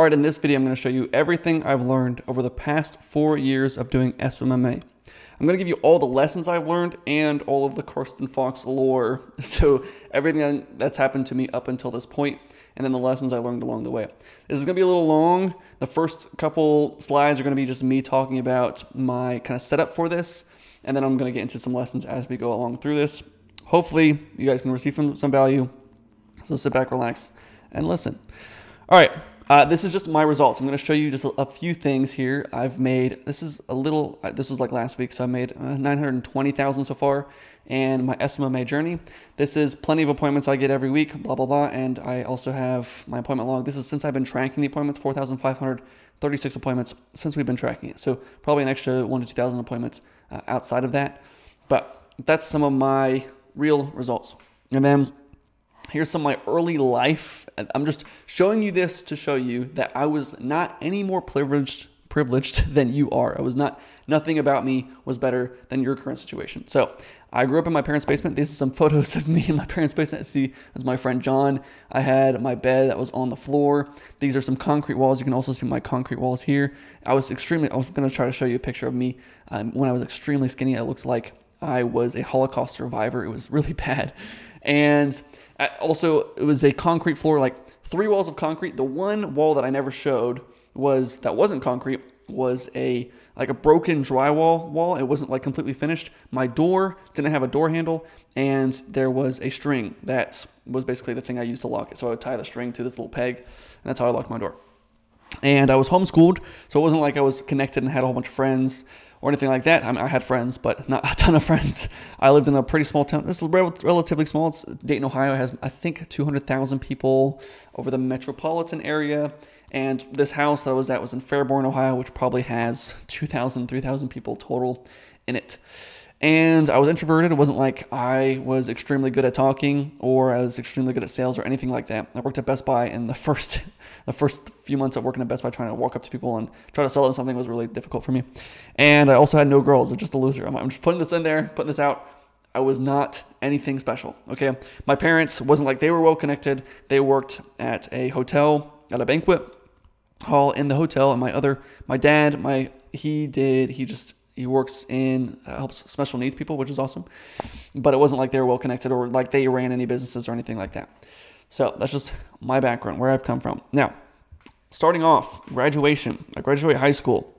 All right, in this video, I'm going to show you everything I've learned over the past four years of doing SMMA. I'm going to give you all the lessons I've learned and all of the Karston Fox lore. So everything that's happened to me up until this point, and then the lessons I learned along the way. This is going to be a little long. The first couple slides are going to be just me talking about my kind of setup for this, and then I'm going to get into some lessons as we go along through this. Hopefully, you guys can receive some value. So sit back, relax, and listen. All right, uh, this is just my results. I'm going to show you just a, a, few things here. I've made, this is a little, uh, this was like last week, so I made uh, 920,000 so far, and my SMMA journey. This is plenty of appointments I get every week, blah, blah, blah, and I also have my appointment log. This is since I've been tracking the appointments, 4,536 appointments since we've been tracking it. So probably an extra one to 2,000 appointments uh, outside of that. But that's some of my real results. And then Here's some of my early life. I'm just showing you this to show you that I was not any more privileged privileged than you are. I was not nothing about me was better than your current situation. So I grew up in my parents' basement. These are some photos of me in my parents' basement. See, that's my friend John. I had my bed that was on the floor. These are some concrete walls. You can also see my concrete walls here. I was extremely, I was going to try to show you a picture of me um, when I was extremely skinny. It looks like I was a Holocaust survivor. It was really bad. And also, it was a concrete floor, like three walls of concrete. The one wall that I never showed was that wasn't concrete was a like a broken drywall wall. It wasn't like completely finished. My door didn't have a door handle, and there was a string that was basically the thing I used to lock it. So I would tie the string to this little peg, and that's how I locked my door. And I was homeschooled, so it wasn't like I was connected and had a whole bunch of friends or anything like that. I, mean, I had friends, but not a ton of friends. I lived in a pretty small town. This is rel relatively small. It's Dayton, Ohio has I think 200,000 people over the metropolitan area. And this house that I was at was in Fairborn, Ohio, which probably has 2,000, 3,000 people total in it. And I was introverted. It wasn't like I was extremely good at talking or I was extremely good at sales or anything like that. I worked at Best Buy in the first the first few months of working at Best Buy trying to walk up to people and try to sell them something was really difficult for me. And I also had no girls. I'm just a loser. I'm, I'm just putting this in there, putting this out. I was not anything special. Okay. My parents wasn't like they were well connected. They worked at a hotel, at a banquet hall in the hotel. And my other, my dad, my, he did, he just, he works in uh, helps special needs people, which is awesome. But it wasn't like they were well connected or like they ran any businesses or anything like that. So that's just my background, where I've come from. Now, starting off, graduation. I graduate high school.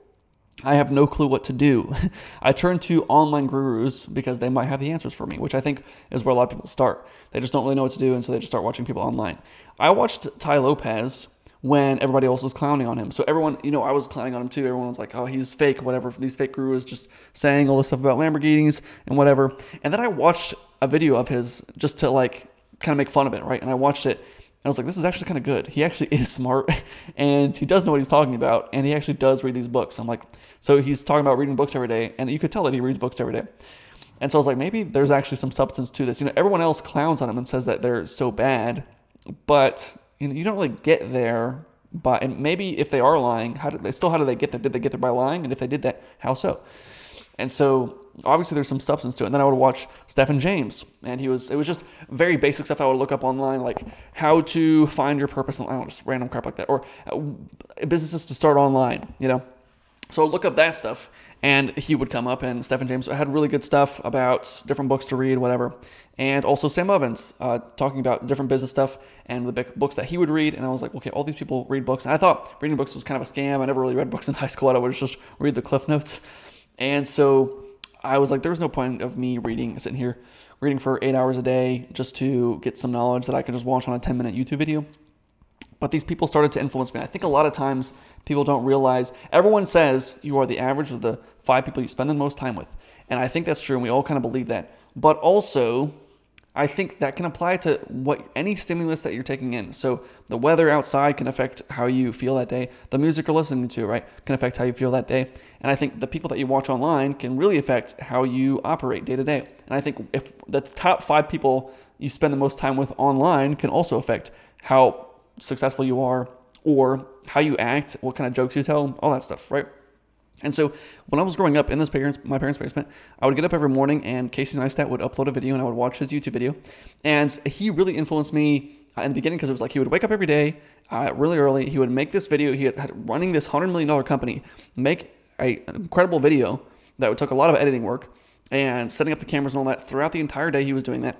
I have no clue what to do. I turn to online gurus because they might have the answers for me, which I think is where a lot of people start. They just don't really know what to do, and so they just start watching people online. I watched Tai Lopez when everybody else was clowning on him. So everyone, you know, I was clowning on him too. Everyone was like, oh, he's fake, whatever. These fake gurus just saying all this stuff about Lamborghinis and whatever. And then I watched a video of his just to like kind of make fun of it, right? And I watched it. And I was like, this is actually kind of good. He actually is smart and he does know what he's talking about. And he actually does read these books. I'm like, so he's talking about reading books every day. And you could tell that he reads books every day. And so I was like, maybe there's actually some substance to this. You know, everyone else clowns on him and says that they're so bad, but you know, you don't really get there. But and maybe if they are lying, how did they still how did they get there? Did they get there by lying? And if they did that, how so? And so obviously there's some substance to it. And then I would watch Stefan James, and he was it was just very basic stuff I would look up online, like how to find your purpose, and I just random crap like that, or uh, businesses to start online, you know. So I'd look up that stuff, and he would come up, and Stefan James had really good stuff about different books to read, whatever, and also Sam Ovens uh, talking about different business stuff and the books that he would read. And I was like, okay, all these people read books, and I thought reading books was kind of a scam. I never really read books in high school. I would just read the cliff notes, and so I was like, there was no point of me reading, sitting here reading for eight hours a day just to get some knowledge that I could just watch on a 10 minute YouTube video. But these people started to influence me. I think a lot of times people don't realize, everyone says you are the average of the five people you spend the most time with. And I think that's true, and we all kind of believe that. But also, I think that can apply to what any stimulus that you're taking in. So the weather outside can affect how you feel that day. The music you're listening to, right, can affect how you feel that day. And I think the people that you watch online can really affect how you operate day to day. And I think if the top five people you spend the most time with online can also affect how successful you are or how you act, what kind of jokes you tell, all that stuff, right? And so when I was growing up in this parents, my parents' basement, I would get up every morning and Casey Neistat would upload a video and I would watch his YouTube video. And he really influenced me uh, in the beginning because it was like he would wake up every day uh, really early. He would make this video. He had, had running this hundred million dollar company, make a, an incredible video that took a lot of editing work and setting up the cameras and all that. Throughout the entire day, he was doing that,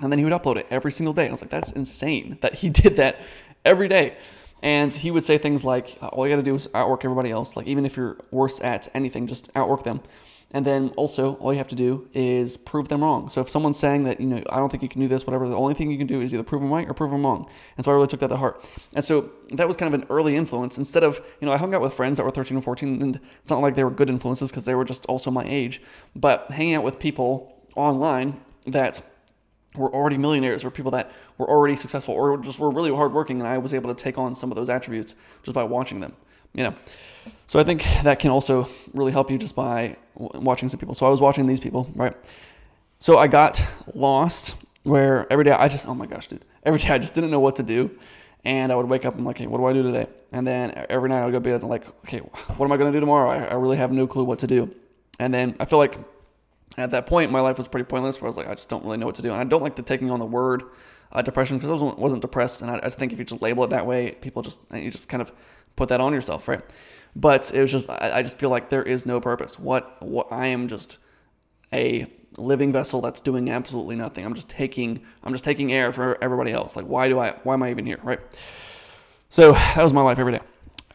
and then he would upload it every single day. I was like, that's insane that he did that every day. And he would say things like, uh, all you got to do is outwork everybody else. Like, even if you're worse at anything, just outwork them. And then also, all you have to do is prove them wrong. So if someone's saying that, you know, I don't think you can do this, whatever, the only thing you can do is either prove them right or prove them wrong. And so I really took that to heart. And so that was kind of an early influence. Instead of, you know, I hung out with friends that were 13 and 14, and it's not like they were good influences because they were just also my age. But hanging out with people online that were already millionaires or people that were already successful or just were really hardworking, and I was able to take on some of those attributes just by watching them you know. So I think that can also really help you just by watching some people. So I was watching these people, right? So I got lost where every day I just, oh my gosh, dude, every day I just didn't know what to do. And I would wake up and like, hey, what do I do today? And then every night I would go to bed and like, okay, what am I going to do tomorrow? I, I really have no clue what to do. And then I feel like at that point, my life was pretty pointless where I was like, I just don't really know what to do. And I don't like the taking on the word uh, depression because I wasn't, wasn't depressed. And I, I just think if you just label it that way, people just, you just kind of put that on yourself, right? But it was just, I, I just feel like there is no purpose. What, what I am just a living vessel that's doing absolutely nothing. I'm just taking, I'm just taking air for everybody else. Like, why do I, why am I even here, right? So that was my life every day.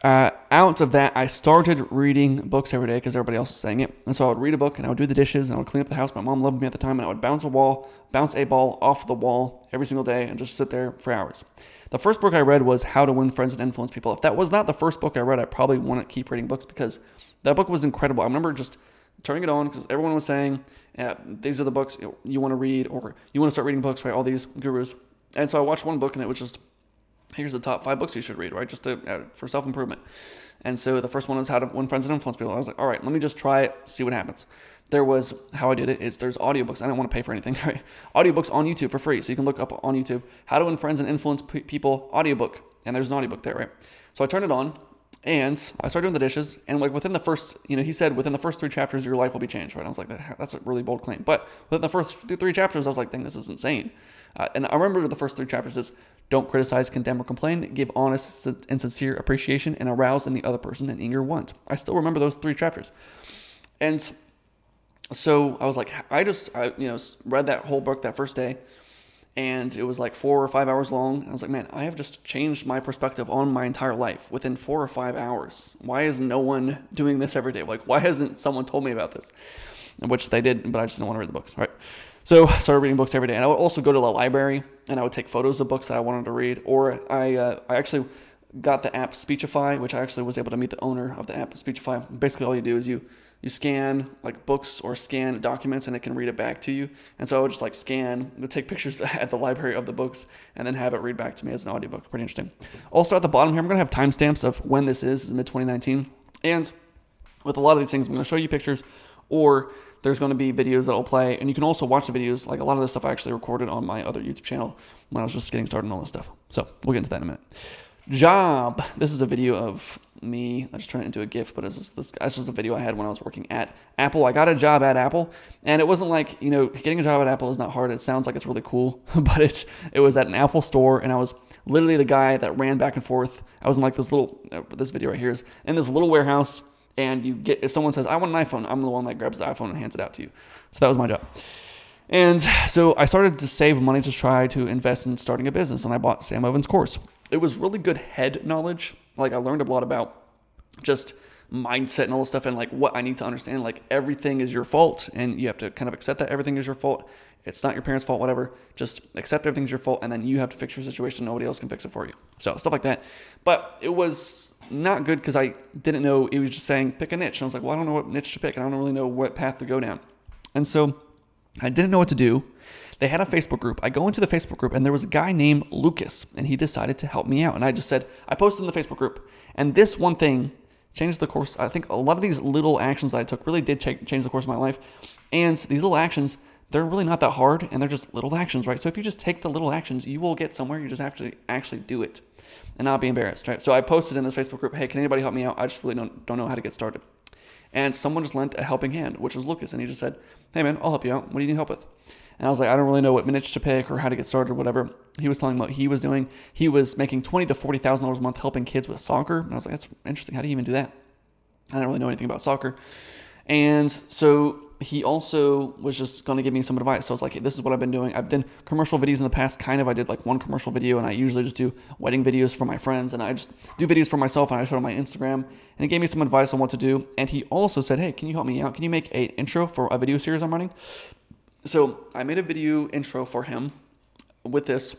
Uh, out of that, I started reading books every day because everybody else was saying it. And so I would read a book and I would do the dishes and I would clean up the house. My mom loved me at the time and I would bounce a wall, bounce a ball off the wall every single day and just sit there for hours. The first book I read was How to Win Friends and Influence People. If that was not the first book I read, I probably wouldn't keep reading books because that book was incredible. I remember just turning it on because everyone was saying, yeah, these are the books you want to read or you want to start reading books, right? All these gurus. And so I watched one book and it was just here's the top five books you should read, right? Just to, uh, for self improvement. And so the first one is How to Win Friends and Influence People. I was like, all right, let me just try it, see what happens. There was how I did it is there's audiobooks. I didn't want to pay for anything, right? Audiobooks on YouTube for free. So you can look up on YouTube How to Win Friends and Influence People audiobook. And there's an audiobook there, right? So I turned it on and I started doing the dishes. And like within the first, you know, he said within the first three chapters, your life will be changed, right? I was like, that's a really bold claim. But within the first three chapters, I was like, dang, this is insane. Uh, and I remember the first three chapters is don't criticize, condemn, or complain. Give honest and sincere appreciation and arouse in the other person an eager want. I still remember those three chapters. And so I was like, I just, I, you know, read that whole book that first day and it was like four or five hours long. I was like, man, I have just changed my perspective on my entire life within four or five hours. Why is no one doing this every day? Like, why hasn't someone told me about this? Which they did, but I just didn't want to read the books. Right. So I started reading books every day, and I would also go to the library and I would take photos of books that I wanted to read. Or I, uh, I actually got the app Speechify, which I actually was able to meet the owner of the app Speechify. Basically, all you do is you you scan like books or scan documents and it can read it back to you. And so I would just like scan, take pictures at the library of the books and then have it read back to me as an audiobook. Pretty interesting. Also at the bottom here, I'm gonna have timestamps of when this is, this is mid 2019. And with a lot of these things, I'm gonna show you pictures or there's going to be videos that I'll play, and you can also watch the videos. Like a lot of this stuff I actually recorded on my other YouTube channel when I was just getting started and all this stuff. So we'll get into that in a minute. Job. This is a video of me. I just turned it into a GIF, but it's just this. That's just a video I had when I was working at Apple. I got a job at Apple, and it wasn't like you know getting a job at Apple is not hard. It sounds like it's really cool, but it it was at an Apple store, and I was literally the guy that ran back and forth. I was in like this little uh, this video right here is in this little warehouse and you get if someone says I want an iPhone, I'm the one that grabs the iPhone and hands it out to you. So that was my job. And so I started to save money to try to invest in starting a business, and I bought Sam Ovens' course. It was really good head knowledge. Like I learned a lot about just mindset and all this stuff and like what I need to understand. Like everything is your fault, and you have to kind of accept that everything is your fault. It's not your parents' fault, whatever. Just accept everything's your fault, and then you have to fix your situation. Nobody else can fix it for you. So stuff like that. But it was not good because I didn't know. It was just saying pick a niche. And I was like, well, I don't know what niche to pick. and I don't really know what path to go down. And so I didn't know what to do. They had a Facebook group. I go into the Facebook group and there was a guy named Lucas and he decided to help me out. And I just said, I posted in the Facebook group. And this one thing changed the course. I think a lot of these little actions that I took really did change the course of my life. And these little actions, they're really not that hard and they're just little actions, right? So if you just take the little actions, you will get somewhere. You just have to actually do it and not be embarrassed, right? So I posted in this Facebook group, hey, can anybody help me out? I just really don't, don't know how to get started. And someone just lent a helping hand, which was Lucas. And he just said, hey, man, I'll help you out. What do you need help with? And I was like, I don't really know what minutes to pick or how to get started or whatever. He was telling me what he was doing. He was making twenty to forty thousand dollars a month helping kids with soccer. And I was like, that's interesting. How do you even do that? I don't really know anything about soccer. And so he also was just going to give me some advice. So I was like, hey, this is what I've been doing. I've done commercial videos in the past, kind of. I did like one commercial video, and I usually just do wedding videos for my friends, and I just do videos for myself, and I show on my Instagram. And he gave me some advice on what to do. And he also said, hey, can you help me out? Can you make a intro for a video series I'm running? So I made a video intro for him with this,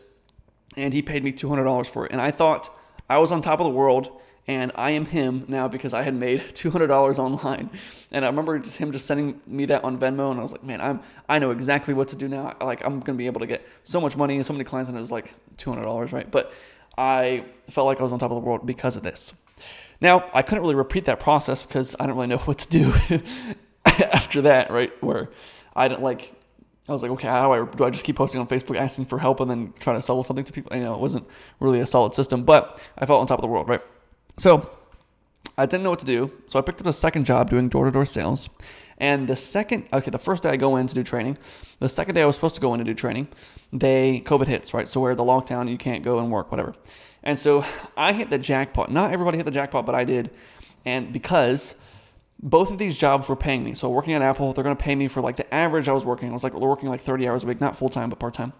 and he paid me $200 for it. And I thought I was on top of the world and I am him now because I had made $200 online. And I remember just him just sending me that on Venmo, and I was like, man, I'm I know exactly what to do now. Like I'm gonna be able to get so much money and so many clients, and it was like $200, right? But I felt like I was on top of the world because of this. Now I couldn't really repeat that process because I didn't really know what to do after that, right? Where I didn't like. I was like, okay, how do I do? I just keep posting on Facebook asking for help and then trying to sell something to people. You know, it wasn't really a solid system, but I felt on top of the world, right? So I didn't know what to do. So I picked up a second job doing door to door sales. And the second, okay, the first day I go in to do training, the second day I was supposed to go in to do training, they COVID hits, right? So where the lockdown, you can't go and work, whatever. And so I hit the jackpot. Not everybody hit the jackpot, but I did. And because both of these jobs were paying me. So working at Apple, they're going to pay me for like the average I was working. I was like working like 30 hours a week, not full time, but part time.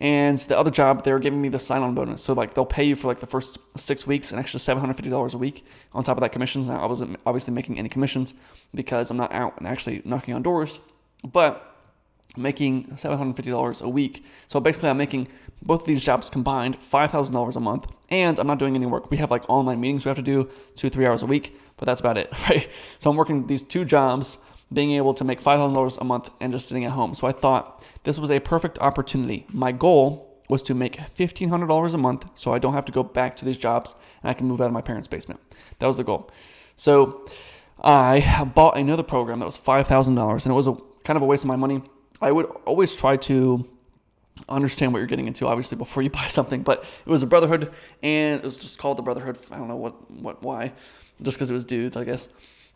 And the other job, they were giving me the sign on bonus. So, like, they'll pay you for like the first six weeks an extra $750 a week on top of that commissions. Now, I wasn't obviously making any commissions because I'm not out and actually knocking on doors, but making $750 a week. So, basically, I'm making both of these jobs combined $5,000 a month, and I'm not doing any work. We have like online meetings we have to do two, three hours a week, but that's about it, right? So, I'm working these two jobs being able to make $5,000 a month and just sitting at home. So I thought this was a perfect opportunity. My goal was to make $1,500 a month so I don't have to go back to these jobs and I can move out of my parents' basement. That was the goal. So I bought another program that was $5,000 and it was a kind of a waste of my money. I would always try to understand what you're getting into obviously before you buy something but it was a brotherhood and it was just called the brotherhood i don't know what what why just because it was dudes i guess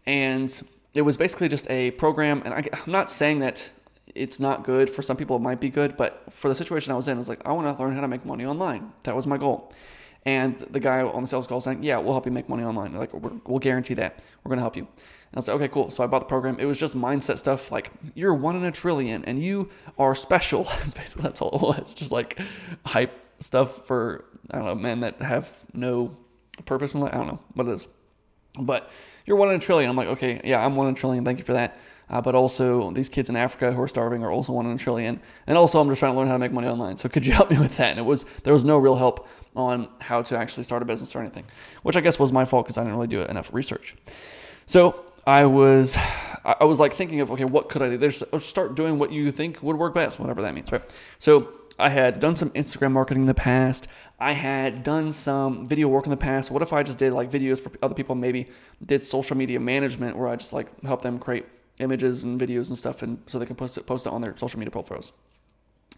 and it was basically just a program, and I, I'm not saying that it's not good. For some people, it might be good, but for the situation I was in, I was like, I want to learn how to make money online. That was my goal. And the guy on the sales call saying, Yeah, we'll help you make money online. Like, we will guarantee that. We're going to help you. And I was like, Okay, cool. So I bought the program. It was just mindset stuff like, You're one in a trillion and you are special. That's basically that's all it was. Just like hype stuff for, I don't know, men that have no purpose in life. I don't know what it is. But you're one in a trillion. I'm like, okay, yeah, I'm one in a trillion. Thank you for that. Uh, but also, these kids in Africa who are starving are also one in a trillion. And also, I'm just trying to learn how to make money online. So, could you help me with that? And it was there was no real help on how to actually start a business or anything, which I guess was my fault because I didn't really do enough research. So I was, I was like thinking of, okay, what could I do? There's start doing what you think would work best, whatever that means, right? So I had done some Instagram marketing in the past. I had done some video work in the past. What if I just did like videos for other people, maybe did social media management where I just like help them create images and videos and stuff and so they can post it post it on their social media profiles.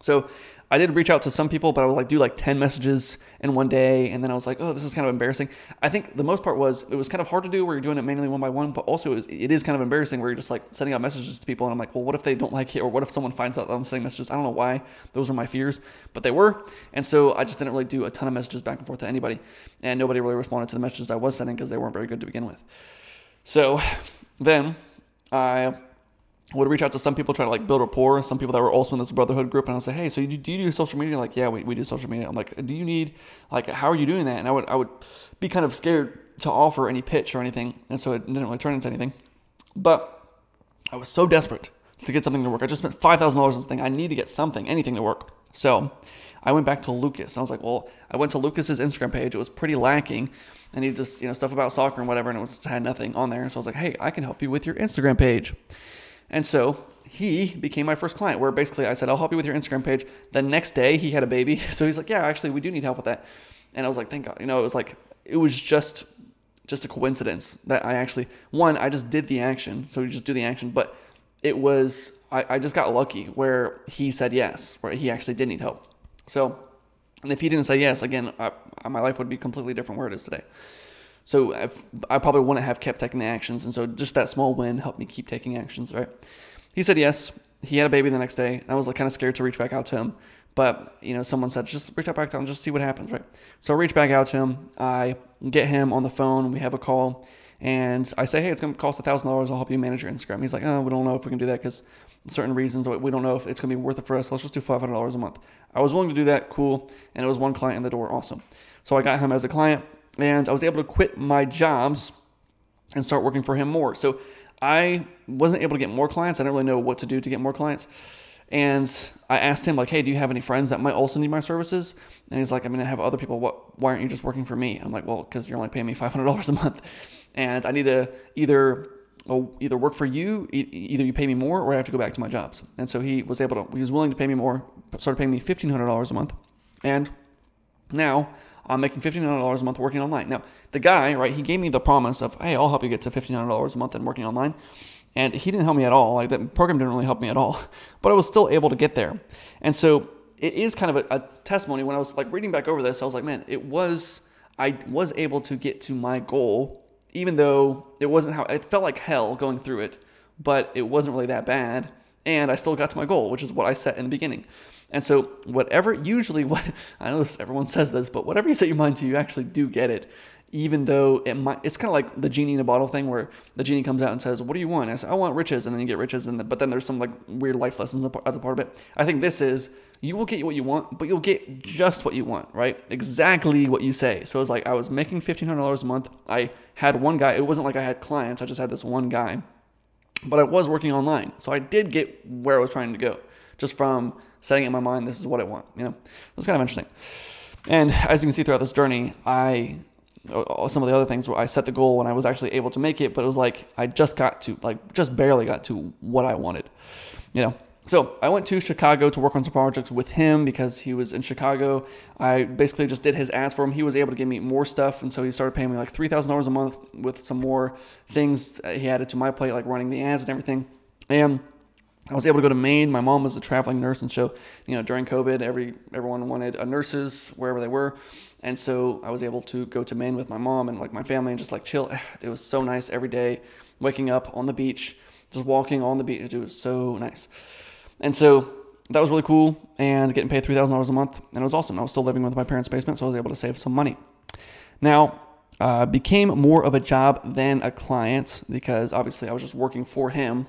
So I did reach out to some people, but I would like do like 10 messages in one day. And then I was like, oh, this is kind of embarrassing. I think the most part was it was kind of hard to do where you're doing it manually one by one, but also it, was, it is kind of embarrassing where you're just like sending out messages to people. And I'm like, well, what if they don't like it? Or what if someone finds out that I'm sending messages? I don't know why. Those are my fears, but they were. And so I just didn't really do a ton of messages back and forth to anybody. And nobody really responded to the messages I was sending because they weren't very good to begin with. So then I would reach out to some people trying to like build rapport some people that were also in this brotherhood group and i would say hey so you, do you do social media? Like yeah we, we do social media. I'm like do you need like how are you doing that? And i would i would be kind of scared to offer any pitch or anything and so it didn't really turn into anything. But i was so desperate to get something to work. I just spent $5000 on this thing. I need to get something anything to work. So i went back to lucas and i was like well i went to lucas's instagram page. It was pretty lacking. And he just you know stuff about soccer and whatever and it was had nothing on there. So i was like hey i can help you with your instagram page and so he became my first client, where basically I said, I'll help you with your Instagram page. The next day he had a baby. So he's like, Yeah, actually, we do need help with that. And I was like, Thank God. You know, it was like, it was just just a coincidence that I actually one, I just did the action. So you just do the action, but it was I, I just got lucky where he said yes, where he actually did need help. So and if he didn't say yes, again, I, my life would be completely different where it is today. So I've, i probably wouldn't have kept taking the actions. And so just that small win helped me keep taking actions, right? He said yes. he had a baby the next day. And I was like kind of scared to reach back out to him. But, you know, someone said, just reach out back to him, just see what happens, right? So I reach back out to him. I get him on the phone. We have a call. And I say, hey, it's going to cost $1,000. I'll help you manage your Instagram. He's like, oh, we don't know if we can do that because certain reasons. We don't know if it's going to be worth it for us. Let's just do $500 a month. I was willing to do that. Cool. And it was one client in the door. Awesome. So I got him as a client and I was able to quit my jobs and start working for him more. So I wasn't able to get more clients. I didn't really know what to do to get more clients. And I asked him, like, hey, do you have any friends that might also need my services? And he's like, I mean, I have other people. What? Why aren't you just working for me? I'm like, well, because you're only paying me $500 a month. And I need to either oh, either work for you, either you pay me more, or I have to go back to my jobs. And so he was able to, he was willing to pay me more, started paying me $1,500 a month. And now I'm making $1,500 a month working online. Now, the guy, right, he gave me the promise of, hey, I'll help you get to $1,500 a month and working online. And he didn't help me at all. Like that program didn't really help me at all, but I was still able to get there. And so it is kind of a, a testimony. When I was like reading back over this, I was like, man, it was I was able to get to my goal, even though it wasn't how it felt like hell going through it, but it wasn't really that bad. And I still got to my goal, which is what I set in the beginning. And so, whatever, usually, what I know this, everyone says this, but whatever you set your mind to, you actually do get it even though it might, it's kind of like the genie in a bottle thing where the genie comes out and says, "What do you want?" I say, "I want riches," and then you get riches, and the, but then there's some like weird life lessons as a part of it. I think this is you will get what you want, but you'll get just what you want, right? Exactly what you say. So it's like I was making fifteen hundred dollars a month. I had one guy. It wasn't like I had clients. I just had this one guy, but I was working online, so I did get where I was trying to go, just from setting in my mind, this is what I want. You know, it was kind of interesting. And as you can see throughout this journey, I uh, some of the other things where I set the goal when I was actually able to make it, but it was like I just got to like just barely got to what I wanted, you know. So I went to Chicago to work on some projects with him because he was in Chicago. I basically just did his ads for him. He was able to give me more stuff, and so he started paying me like three thousand dollars a month with some more things he added to my plate, like running the ads and everything. And I was able to go to Maine. My mom was a traveling nurse, and so you know during COVID, every everyone wanted a nurses wherever they were, and so I was able to go to Maine with my mom and like my family and just like chill. It was so nice every day, waking up on the beach, just walking on the beach. It was so nice, and so that was really cool. And getting paid three thousand dollars a month, and it was awesome. I was still living with my parents' basement, so I was able to save some money. Now uh, became more of a job than a client because obviously I was just working for him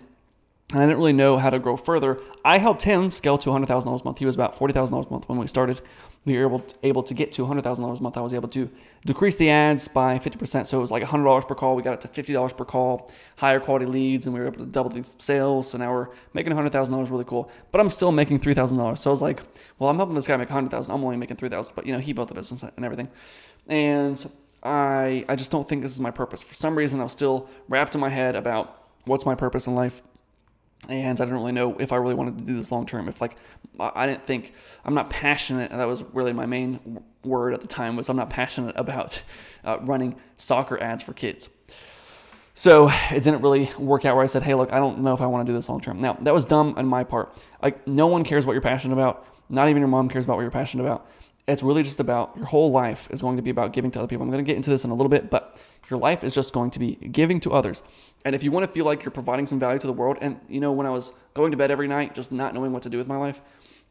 and I didn't really know how to grow further. I helped him scale to $100,000 a month. He was about $40,000 a month when we started. We were able to, able to get to $100,000 a month. I was able to decrease the ads by 50%. So it was like $100 per call. We got it to $50 per call, higher quality leads, and we were able to double these sales. So now we're making $100,000 really cool. But I'm still making $3,000. So I was like, well, I'm helping this guy make 100,000. I'm only making 3,000. But, you know, he built the business and everything. And I, I just don't think this is my purpose. For some reason, I was still wrapped in my head about what's my purpose in life and I didn't really know if I really wanted to do this long term. If like I didn't think I'm not passionate. That was really my main word at the time was I'm not passionate about uh, running soccer ads for kids. So it didn't really work out where I said, hey, look, I don't know if I want to do this long term. Now that was dumb on my part. Like no one cares what you're passionate about. Not even your mom cares about what you're passionate about. It's really just about your whole life is going to be about giving to other people. I'm going to get into this in a little bit, but your life is just going to be giving to others. And if you want to feel like you're providing some value to the world, and you know, when I was going to bed every night, just not knowing what to do with my life,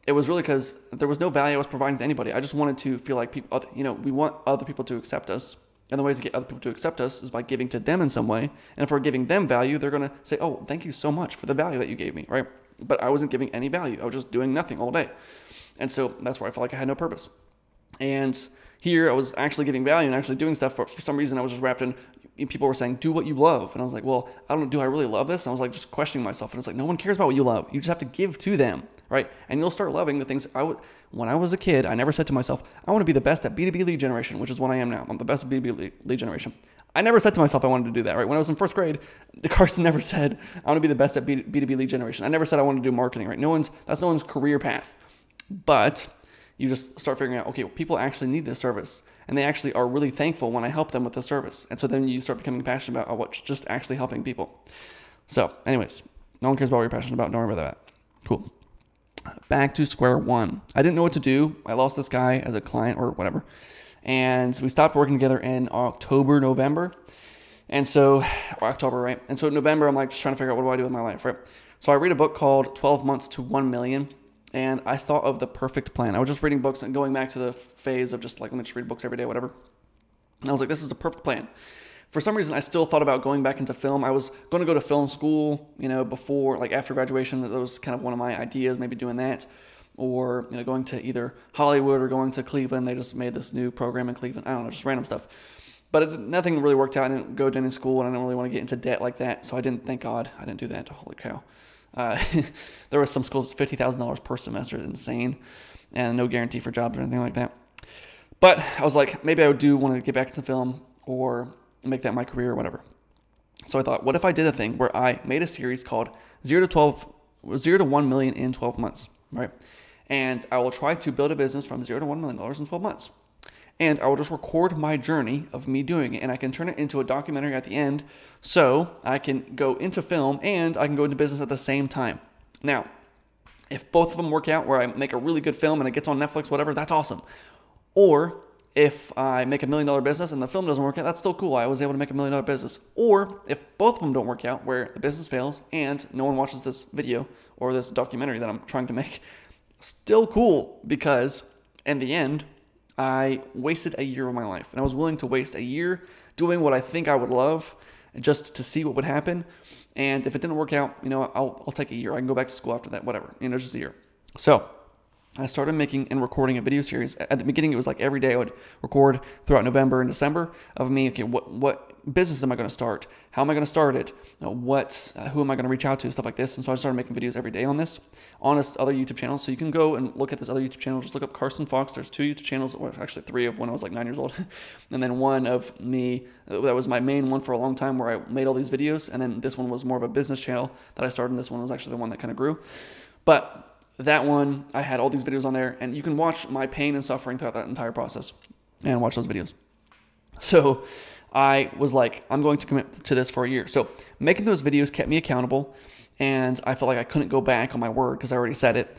it was really because there was no value I was providing to anybody. I just wanted to feel like people, you know, we want other people to accept us. And the way to get other people to accept us is by giving to them in some way. And if we're giving them value, they're going to say, oh, thank you so much for the value that you gave me, right? But I wasn't giving any value. I was just doing nothing all day. And so that's where I felt like I had no purpose. And here I was actually giving value and actually doing stuff, but for some reason I was just wrapped in people were saying, do what you love. And I was like, well, I don't do I really love this? And I was like just questioning myself. And it's like, no one cares about what you love. You just have to give to them, right? And you'll start loving the things I would when I was a kid, I never said to myself, I want to be the best at B2B lead generation, which is what I am now. I'm the best at B2B lead generation. I never said to myself I wanted to do that, right? When I was in first grade, Karston never said, I want to be the best at B2B lead generation. I never said I wanted to do marketing, right? No one's, that's no one's career path. But you just start figuring out, okay, well, people actually need this service and they actually are really thankful when I help them with the service. And so then you start becoming passionate about oh, what just actually helping people. So, anyways, no one cares about what you're passionate about. Don't worry about that. Cool. Back to square one. I didn't know what to do. I lost this guy as a client or whatever. And we stopped working together in October, November. And so, October, right? And so November, I'm like just trying to figure out what do I do with my life, right? So I read a book called 12 Months to 1 Million, and I thought of the perfect plan. I was just reading books and going back to the phase of just like, let me just read books every day, whatever. And I was like, this is a perfect plan. For some reason, I still thought about going back into film. I was going to go to film school, you know, before, like after graduation. That was kind of one of my ideas, maybe doing that. Or, you know, going to either Hollywood or going to Cleveland. They just made this new program in Cleveland. I don't know, just random stuff. But it, nothing really worked out. I didn't go to any school, and I didn't really want to get into debt like that. So I didn't, thank God, I didn't do that. Holy cow. Uh, there were some schools fifty thousand dollars per semester, insane, and no guarantee for jobs or anything like that. But I was like, maybe I do want to get back into film or make that my career or whatever. So I thought, what if I did a thing where I made a series called zero to twelve, zero to one million in twelve months, right? And I will try to build a business from zero to one million dollars in twelve months and I will just record my journey of me doing it and I can turn it into a documentary at the end so I can go into film and I can go into business at the same time. Now, if both of them work out where I make a really good film and it gets on Netflix, whatever, that's awesome. Or if I make a million dollar business and the film doesn't work out, that's still cool. I was able to make a million dollar business. Or if both of them don't work out, where the business fails and no one watches this video or this documentary that I'm trying to make, still cool because in the end, I wasted a year of my life. And I was willing to waste a year doing what I think I would love just to see what would happen. And if it didn't work out, you know, I'll, I'll take a year. I can go back to school after that, whatever. You know, just a year. So I started making and recording a video series. At the beginning, it was like every day I would record throughout November and December of me. Okay, what what business am I going to start? How am I going to start it? What uh, who am I going to reach out to? Stuff like this. And so I started making videos every day on this, on this other YouTube channel. So you can go and look at this other YouTube channel. Just look up Karston Fox. There's two YouTube channels, or actually three of when I was like nine years old, and then one of me that was my main one for a long time where I made all these videos. And then this one was more of a business channel that I started. And this one was actually the one that kind of grew. But that one, I had all these videos on there, and you can watch my pain and suffering throughout that entire process and watch those videos. So I was like, I'm going to commit to this for a year. So making those videos kept me accountable, and I felt like I couldn't go back on my word because I already said it.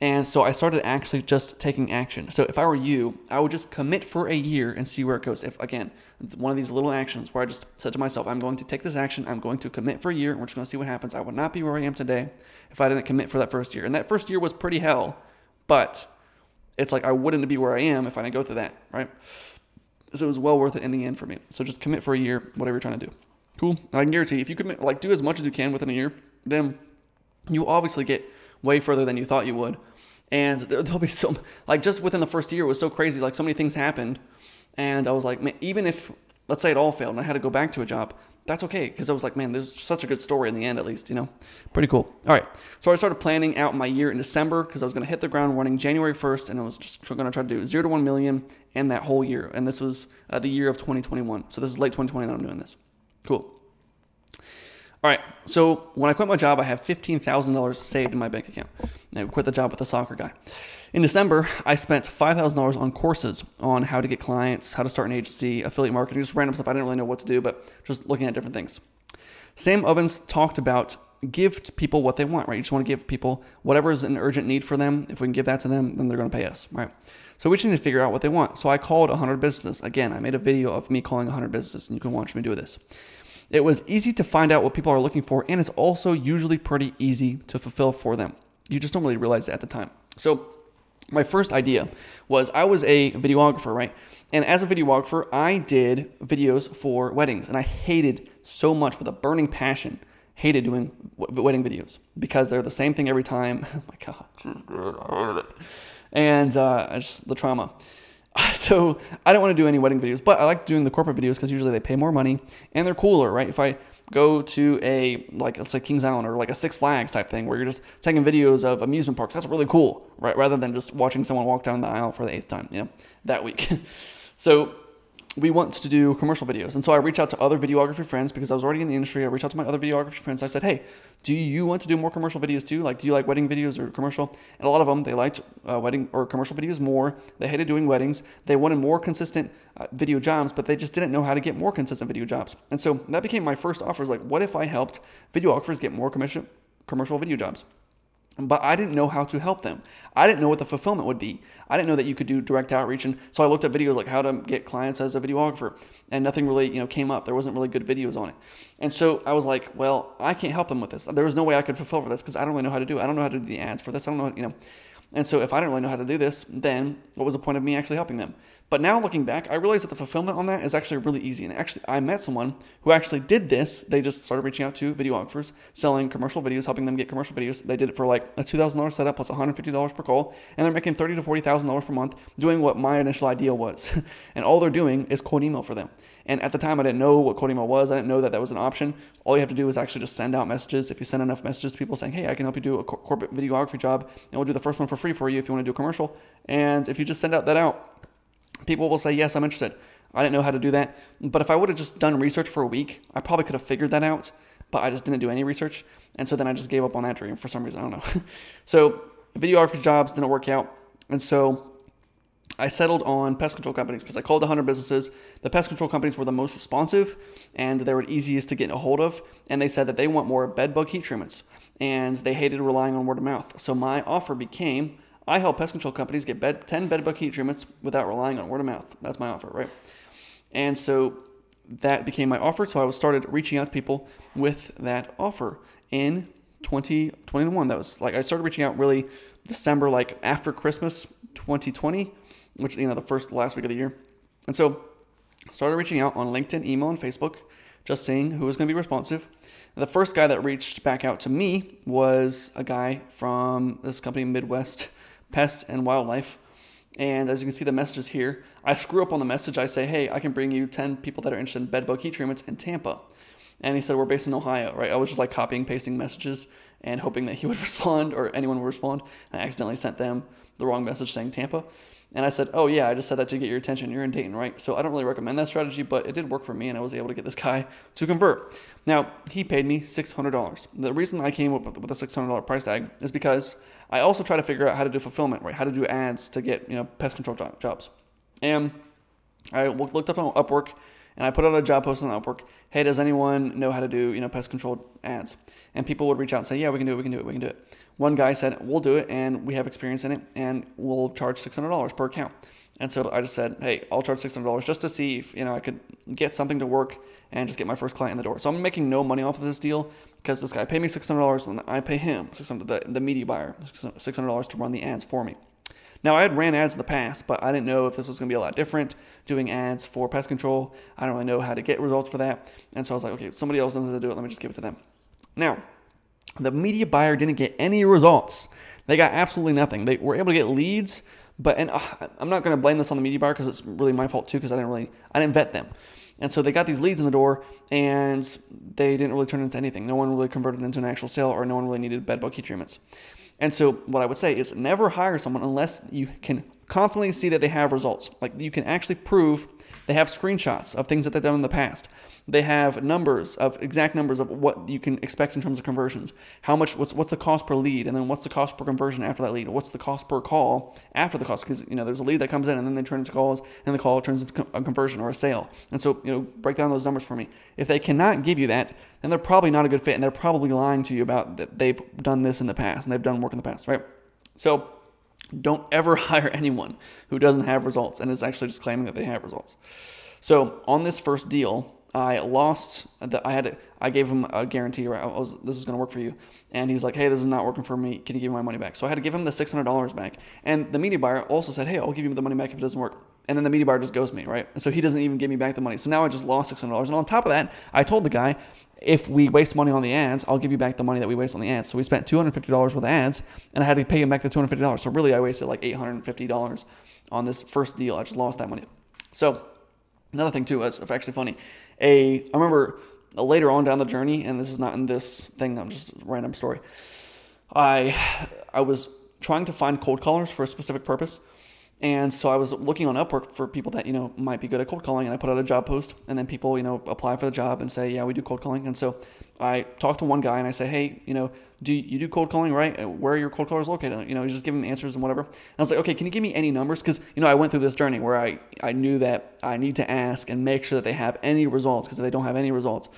And so I started actually just taking action. So if I were you, I would just commit for a year and see where it goes. If again, it's one of these little actions where I just said to myself, I'm going to take this action, I'm going to commit for a year, and we're just going to see what happens. I would not be where I am today if I didn't commit for that first year. And that first year was pretty hell, but it's like I wouldn't be where I am if I didn't go through that, right? So it was well worth it in the end for me. So just commit for a year, whatever you're trying to do. Cool. I can guarantee if you commit, like do as much as you can within a year, then you obviously get way further than you thought you would. And there'll be so, like, just within the first year, it was so crazy. Like, so many things happened. And I was like, man, even if, let's say it all failed and I had to go back to a job, that's okay. Because I was like, man, there's such a good story in the end, at least, you know? Pretty cool. All right. So I started planning out my year in December because I was going to hit the ground running January 1st. And I was just going to try to do zero to 1 million in that whole year. And this was uh, the year of 2021. So this is late 2020 that I'm doing this. Cool. All right, so when I quit my job, I have $15,000 saved in my bank account. I quit the job with the soccer guy. In December, I spent $5,000 on courses on how to get clients, how to start an agency, affiliate marketing, just random stuff. I didn't really know what to do, but just looking at different things. Sam Ovens talked about give people what they want, right? You just want to give people whatever is an urgent need for them. If we can give that to them, then they're going to pay us, right? So we just need to figure out what they want. So I called 100 businesses. Again, I made a video of me calling 100 businesses, and you can watch me do this. It was easy to find out what people are looking for, and it's also usually pretty easy to fulfill for them. You just don't really realize it at the time. So, my first idea was I was a videographer, right? And as a videographer, I did videos for weddings, and I hated so much with a burning passion, hated doing wedding videos because they're the same thing every time. oh my god, and uh, just the trauma. So I don't want to do any wedding videos, but I like doing the corporate videos because usually they pay more money and they're cooler, right? If I go to a like let's say Kings Island or like a Six Flags type thing where you're just taking videos of amusement parks, that's really cool, right? Rather than just watching someone walk down the aisle for the eighth time, you know, that week. so we want to do commercial videos. And so I reached out to other videography friends because I was already in the industry. I reached out to my other videography friends. I said, hey, do you want to do more commercial videos too? Like, do you like wedding videos or commercial? And a lot of them, they liked uh, wedding or commercial videos more. They hated doing weddings. They wanted more consistent uh, video jobs, but they just didn't know how to get more consistent video jobs. And so that became my first offer is like, what if I helped videographers get more commission, commercial video jobs? But I didn't know how to help them. I didn't know what the fulfillment would be. I didn't know that you could do direct outreach, and so I looked at videos like how to get clients as a videographer, and nothing really you know came up. There wasn't really good videos on it, and so I was like, well, I can't help them with this. There was no way I could fulfill for this because I don't really know how to do it. I don't know how to do the ads for this. I don't know, you know. And so if I didn't really know how to do this, then what was the point of me actually helping them? But now looking back, I realized that the fulfillment on that is actually really easy. And actually, I met someone who actually did this. They just started reaching out to videographers, selling commercial videos, helping them get commercial videos. They did it for like a $2,000 setup plus $150 per call. And they're making 30 to $40,000 per month doing what my initial idea was. and all they're doing is cold email for them. And at the time, I didn't know what cold email was. I didn't know that that was an option. All you have to do is actually just send out messages. If you send enough messages to people saying, hey, I can help you do a corporate videography job, and we'll do the first one for free for you if you want to do a commercial. And if you just send out that out, people will say, yes, I'm interested. I didn't know how to do that. But if I would have just done research for a week, I probably could have figured that out. But I just didn't do any research. And so then I just gave up on that dream for some reason. I don't know. so videography jobs didn't work out. And so I settled on pest control companies because I called the 100 businesses. The pest control companies were the most responsive and they were easiest to get a hold of. And they said that they want more bed bug heat treatments and they hated relying on word of mouth. So my offer became I help pest control companies get bed, 10 bed bug heat treatments without relying on word of mouth. That's my offer, right? And so that became my offer. So I was started reaching out to people with that offer in 2021. That was like I started reaching out really December, like after Christmas 2020 which you know the first last week of the year. And so started reaching out on LinkedIn, email, and Facebook, just seeing who was going to be responsive. And the first guy that reached back out to me was a guy from this company, Midwest Pest and Wildlife. And as you can see the messages here, I screw up on the message. I say, hey, I can bring you 10 people that are interested in bed bug heat treatments in Tampa. And he said, we're based in Ohio, right? I was just like copying, pasting messages and hoping that he would respond or anyone would respond. I accidentally sent them the wrong message saying Tampa. And I said, Oh, yeah, I just said that to get your attention. You're in Dayton, right? So I don't really recommend that strategy, but it did work for me, and I was able to get this guy to convert. Now, he paid me $600. The reason I came up with a $600 price tag is because I also try to figure out how to do fulfillment, right? How to do ads to get, you know, pest control jobs. And I looked up on Upwork and I put out a job post on Upwork. Hey, does anyone know how to do you know pest control ads? And people would reach out and say, yeah, we can do it, we can do it, we can do it. One guy said, we'll do it, and we have experience in it, and we'll charge six hundred dollars per account. And so I just said, hey, I'll charge six hundred dollars just to see if you know I could get something to work and just get my first client in the door. So I'm making no money off of this deal because this guy paid me six hundred dollars, and I pay him six hundred the, the media buyer six hundred dollars to run the ads for me. Now, I had ran ads in the past, but I didn't know if this was going to be a lot different doing ads for pest control. I don't really know how to get results for that. And so I was like, okay, somebody else knows how to do it. Let me just give it to them. Now, the media buyer didn't get any results. They got absolutely nothing. They were able to get leads, but and uh, I'm not going to blame this on the media buyer because it's really my fault too because I didn't really I didn't vet them. And so they got these leads in the door and they didn't really turn into anything. No one really converted into an actual sale or no one really needed bed bug treatments. And so what I would say is never hire someone unless you can confidently see that they have results. Like you can actually prove they have screenshots of things that they've done in the past. They have numbers of exact numbers of what you can expect in terms of conversions. How much what's what's the cost per lead and then what's the cost per conversion after that lead? What's the cost per call after the cost because you know there's a lead that comes in and then they turn into calls and the call turns into a conversion or a sale. And so, you know, break down those numbers for me. If they cannot give you that, then they're probably not a good fit and they're probably lying to you about that they've done this in the past and they've done work in the past, right? So, don't ever hire anyone who doesn't have results and is actually just claiming that they have results. So on this first deal, I lost. The, I had. I gave him a guarantee. Right, was, this is going to work for you. And he's like, "Hey, this is not working for me. Can you give me my money back?" So I had to give him the six hundred dollars back. And the media buyer also said, "Hey, I'll give you the money back if it doesn't work." And then the media buyer just goes me, right? And so he doesn't even give me back the money. So now I just lost six hundred dollars. And on top of that, I told the guy, if we waste money on the ads, I'll give you back the money that we waste on the ads. So we spent two hundred fifty dollars with ads, and I had to pay him back the two hundred fifty dollars. So really, I wasted like eight hundred fifty dollars on this first deal. I just lost that money. So Another thing too is actually funny. A I remember later on down the journey, and this is not in this thing. I'm just random story. I I was trying to find cold callers for a specific purpose. And so I was looking on Upwork for people that, you know, might be good at cold calling. And I put out a job post and then people, you know, apply for the job and say, yeah, we do cold calling. And so I talked to one guy and I say, hey, you know, do you do cold calling, right? Uh, where are your cold callers located? You know, you just give him answers and whatever. And I was like, okay, can you give me any numbers? Because, you know, I went through this journey where I, I knew that I need to ask and make sure that they have any results. Because if they don't have any results,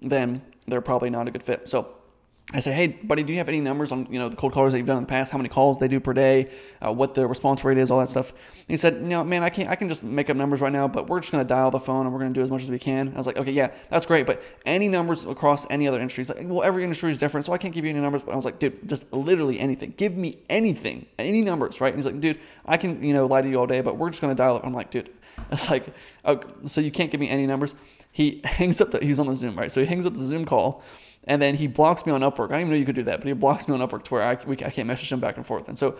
then they're probably not a good fit. So I say, hey, buddy, do you have any numbers on you know the cold callers that you've done in the past? How many calls they do per day? Uh, what the response rate is? All that stuff. And he said, no, man, I can't. I can just make up numbers right now, but we're just gonna dial the phone and we're gonna do as much as we can. I was like, okay, yeah, that's great, but any numbers across any other industries? Like, well, every industry is different, so I can't give you any numbers. But I was like, dude, just literally anything. Give me anything, any numbers, right? And he's like, dude, I can you know lie to you all day, but we're just gonna dial it. I'm like, dude, it's like, okay, so you can't give me any numbers. He hangs up. The, he's on the Zoom, right? So he hangs up the Zoom call and then he blocks me on Upwork. I didn't even know you could do that, but he blocks me on Upwork to where I, we, I can't message him back and forth. And so,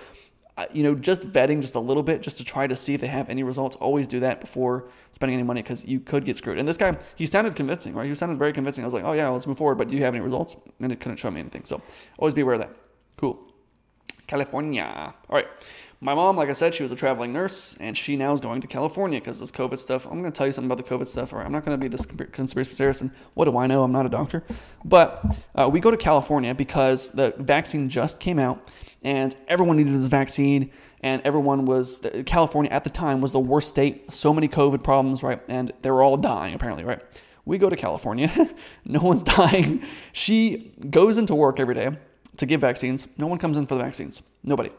you know, just vetting just a little bit, just to try to see if they have any results. Always do that before spending any money because you could get screwed. And this guy, he sounded convincing, right? He sounded very convincing. I was like, oh yeah, let's move forward. But do you have any results? And it couldn't show me anything. So always be aware of that. Cool. California. All right. My mom, like I said, she was a traveling nurse, and she now is going to California because this COVID stuff. I'm going to tell you something about the COVID stuff. All right, I'm not going to be this conspiracy theorist, and what do I know? I'm not a doctor. But uh, we go to California because the vaccine just came out, and everyone needed this vaccine, and everyone was California at the time was the worst state. So many COVID problems, right? And they were all dying apparently, right? We go to California, no one's dying. She goes into work every day to give vaccines. No one comes in for the vaccines. Nobody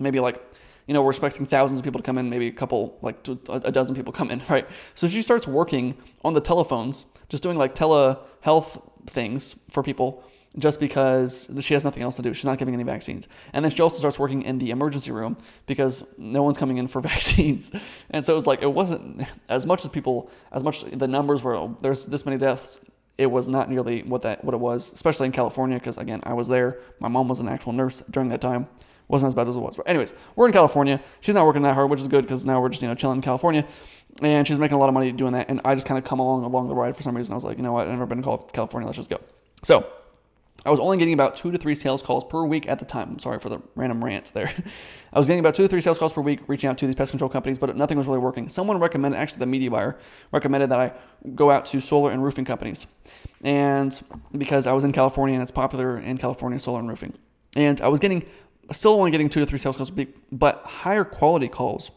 maybe like you know, we're expecting thousands of people to come in, maybe a couple, like a dozen people come in, right? So she starts working on the telephones, just doing like telehealth things for people just because she has nothing else to do. She's not giving any vaccines. And then she also starts working in the emergency room because no one's coming in for vaccines. And so it was like, it wasn't as much as people, as much the numbers were, oh, there's this many deaths. It was not nearly what that, what it was, especially in California. Because again, I was there. My mom was an actual nurse during that time wasn't as bad as it was. But anyways, we're in California. She's not working that hard, which is good because now we're just you know chilling in California, and she's making a lot of money doing that. And I just kind of come along along the ride for some reason. I was like, you know what? I've never been to California. Let's just go. So I was only getting about two to three sales calls per week at the time. I'm sorry for the random rants there. I was getting about two to three sales calls per week, reaching out to these pest control companies, but nothing was really working. Someone recommended, actually, the media buyer recommended that I go out to solar and roofing companies, and because I was in California and it's popular in California, solar and roofing, and I was getting still only getting two to three sales calls a week, but higher quality calls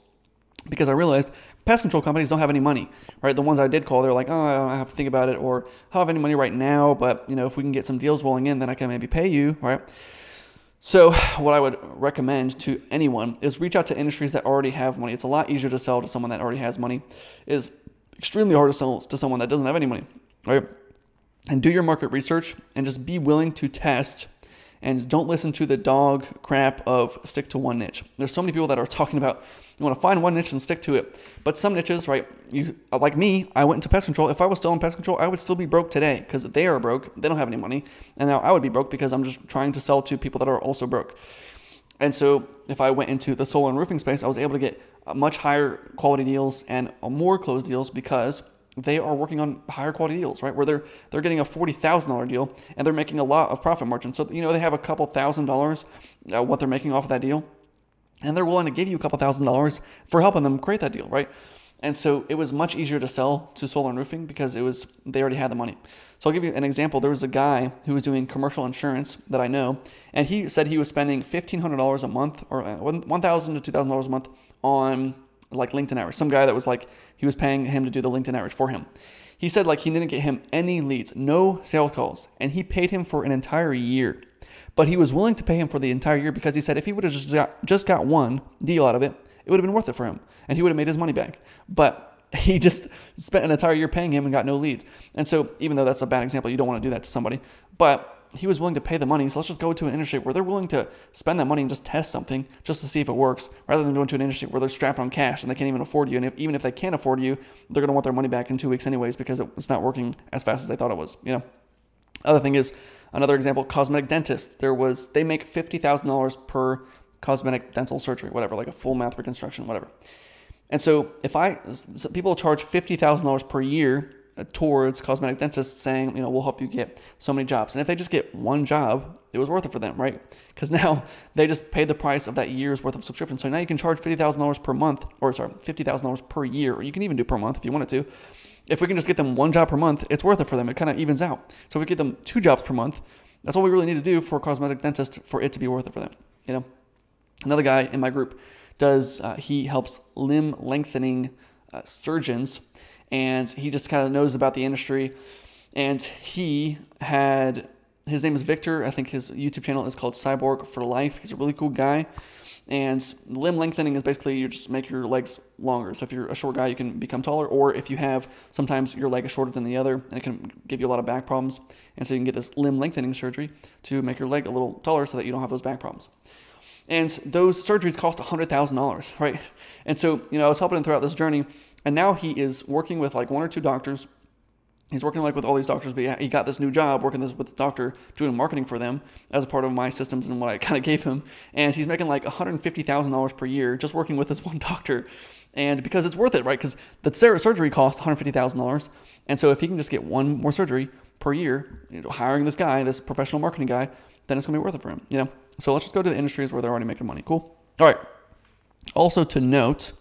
because I realized pest control companies don't have any money, right? The ones I did call, they're like, oh, I have to think about it, or I don't have any money right now, but you know, if we can get some deals rolling in, then I can maybe pay you, right? So, what I would recommend to anyone is reach out to industries that already have money. It's a lot easier to sell to someone that already has money. It is extremely hard to sell to someone that doesn't have any money, right? And do your market research and just be willing to test and don't listen to the dog crap of stick to one niche. There's so many people that are talking about you want to find one niche and stick to it. But some niches, right? You uh, like me, I went into pest control. If I was still in pest control, I would still be broke today because they are broke. They don't have any money, and now I would be broke because I'm just trying to sell to people that are also broke. And so, if I went into the solar and roofing space, I was able to get uh, much higher quality deals and uh, more closed deals because they are working on higher quality deals, right? Where they're they're getting a forty thousand dollar deal and they're making a lot of profit margin. So you know they have a couple thousand dollars uh, what they're making off of that deal, and they're willing to give you a couple thousand dollars for helping them create that deal, right? And so it was much easier to sell to solar and roofing because it was they already had the money. So I'll give you an example. There was a guy who was doing commercial insurance that I know, and he said he was spending fifteen hundred dollars a month or uh, one thousand to two thousand dollars a month on like LinkedIn average. Some guy that was like, he was paying him to do the LinkedIn average for him. He said like he didn't get him any leads, no sales calls, and he paid him for an entire year. But he was willing to pay him for the entire year because he said if he would have just got, just got one deal out of it, it would have been worth it for him, and he would have made his money back. But he just spent an entire year paying him and got no leads. And so even though that's a bad example, you don't want to do that to somebody, but he was willing to pay the money. So let's just go to an industry where they're willing to spend that money and just test something just to see if it works, rather than going to an industry where they're strapped on cash and they can't even afford you. And if, even if they can't afford you, they're going to want their money back in two weeks anyways because it's not working as fast as they thought it was. You know. Other thing is another example: cosmetic dentist. There was they make fifty thousand dollars per cosmetic dental surgery, whatever, like a full mouth reconstruction, whatever. And so if I people charge fifty thousand dollars per year towards cosmetic dentists saying, you know, we'll help you get so many jobs. And if they just get one job, it was worth it for them, right? Because now they just paid the price of that year's worth of subscription. So now you can charge $50,000 per month, or sorry, $50,000 per year, or you can even do per month if you wanted to. If we can just get them one job per month, it's worth it for them. It kind of evens out. So if we get them two jobs per month, that's all we really need to do for a cosmetic dentist for it to be worth it for them, you know? Another guy in my group does, uh, he helps limb lengthening uh, surgeons and he just kind of knows about the industry. And he had his name is Victor. I think his YouTube channel is called Cyborg for Life. He's a really cool guy. And limb lengthening is basically you just make your legs longer. So if you're a short guy, you can become taller. Or if you have sometimes your leg is shorter than the other, and it can give you a lot of back problems. And so you can get this limb lengthening surgery to make your leg a little taller so that you don't have those back problems. And those surgeries cost $100,000, right? And so, you know, I was helping him throughout this journey. And now he is working with like one or two doctors he's working like with all these doctors, but he got this new job working this with the doctor doing marketing for them as a part of my systems and what I kind of gave him. And he's making like $150,000 per year just working with this one doctor. And because it's worth it, right? Because the surgery costs $150,000. And so if he can just get one more surgery per year, you know, hiring this guy, this professional marketing guy, then it's going to be worth it for him, you know? So let's just go to the industries where they're already making money. Cool. All right. Also to note,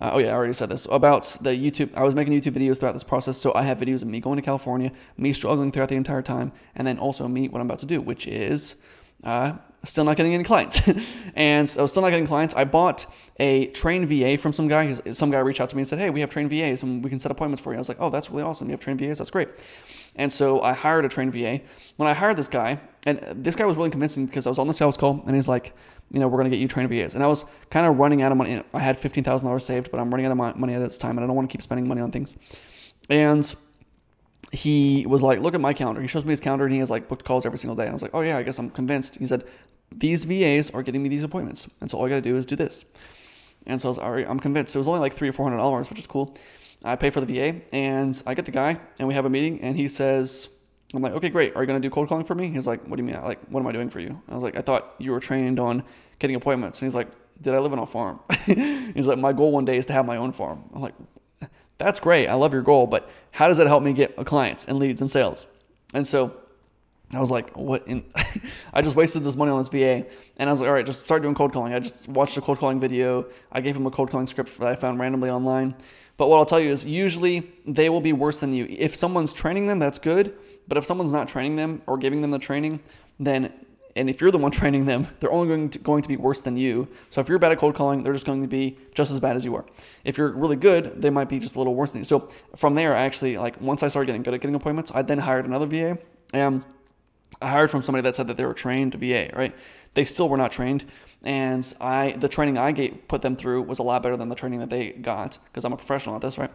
uh, oh yeah, I already said this about the YouTube. I was making YouTube videos throughout this process, so I have videos of me going to California, me struggling throughout the entire time, and then also me what I'm about to do, which is uh, still not getting any clients. and so still not getting clients. I bought a trained VA from some guy. Some guy reached out to me and said, "Hey, we have trained VAs and we can set appointments for you." I was like, "Oh, that's really awesome. You have trained VAs. That's great." And so I hired a trained VA. When I hired this guy, and this guy was really convincing because I was on the sales call, and he's like, you know, we're going to get you trained VAs. And I was kind of running out of money. I had $15,000 saved, but I'm running out of money at this time and I don't want to keep spending money on things. And he was like, look at my calendar. He shows me his calendar and he has like booked calls every single day. And I was like, oh yeah, I guess I'm convinced. He said, these VAs are getting me these appointments. And so all I got to do is do this. And so I was, right, I'm convinced. So it was only like three or $400, which is cool. I paid for the VA and I get the guy and we have a meeting and he says, I'm like, okay, great. Are you going to do cold calling for me? He's like, what do you mean? Like, what am I doing for you? I was like, I thought you were trained on getting appointments. And he's like, did I live on a farm? he's like, my goal one day is to have my own farm. I'm like, that's great. I love your goal, but how does that help me get clients and leads and sales? And so I was like, what? In I just wasted this money on this VA. And I was like, all right, just start doing cold calling. I just watched a cold calling video. I gave him a cold calling script that I found randomly online. But what I'll tell you is usually they will be worse than you. If someone's training them, that's good. But if someone's not training them or giving them the training, then and if you're the one training them, they're only going to, going to be worse than you. So if you're bad at cold calling, they're just going to be just as bad as you are. If you're really good, they might be just a little worse than you. So from there, I actually like once I started getting good at getting appointments, I then hired another VA. And I hired from somebody that said that they were trained VA, right? They still were not trained, and I the training I gave, put them through was a lot better than the training that they got because I'm a professional at this, right?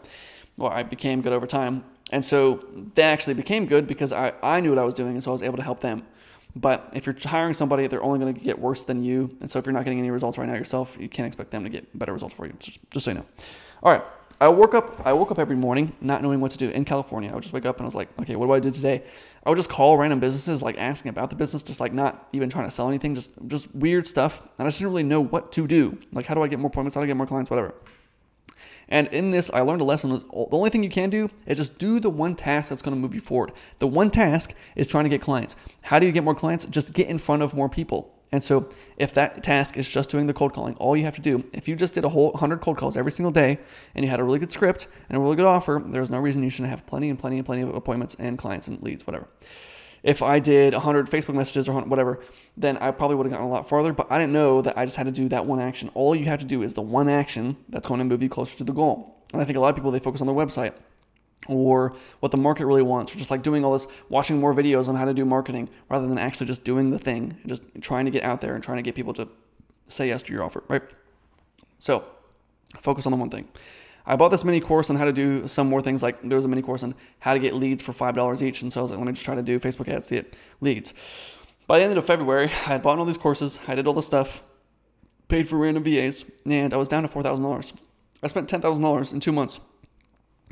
Well, I became good over time. And so they actually became good because I, I knew what I was doing, and so I was able to help them. But if you're hiring somebody, they're only going to get worse than you. And so if you're not getting any results right now yourself, you can't expect them to get better results for you. Just, just so you know. All right. I woke up. I woke up every morning not knowing what to do in California. I would just wake up and I was like, okay, what do I do today? I would just call random businesses, like asking about the business, just like not even trying to sell anything, just just weird stuff. And I just didn't really know what to do. Like, how do I get more appointments? How do I get more clients? Whatever. And in this, I learned a lesson. The only thing you can do is just do the one task that's going to move you forward. The one task is trying to get clients. How do you get more clients? Just get in front of more people. And so, if that task is just doing the cold calling, all you have to do, if you just did a whole 100 cold calls every single day and you had a really good script and a really good offer, there's no reason you shouldn't have plenty and plenty and plenty of appointments and clients and leads, whatever if I did 100 Facebook messages or whatever, then I probably would have gotten a lot farther. But I didn't know that I just had to do that one action. All you have to do is the one action that's going to move you closer to the goal. And I think a lot of people, they focus on their website or what the market really wants, or just like doing all this, watching more videos on how to do marketing rather than actually just doing the thing, and just trying to get out there and trying to get people to say yes to your offer, right? So focus on the one thing. I bought this mini course on how to do some more things. Like there was a mini course on how to get leads for five dollars each, and so I was like, let me just try to do Facebook ads get leads. By the end of February, I had bought all these courses, I did all the stuff, paid for random VAs, and I was down to four thousand dollars. I spent ten thousand dollars in two months,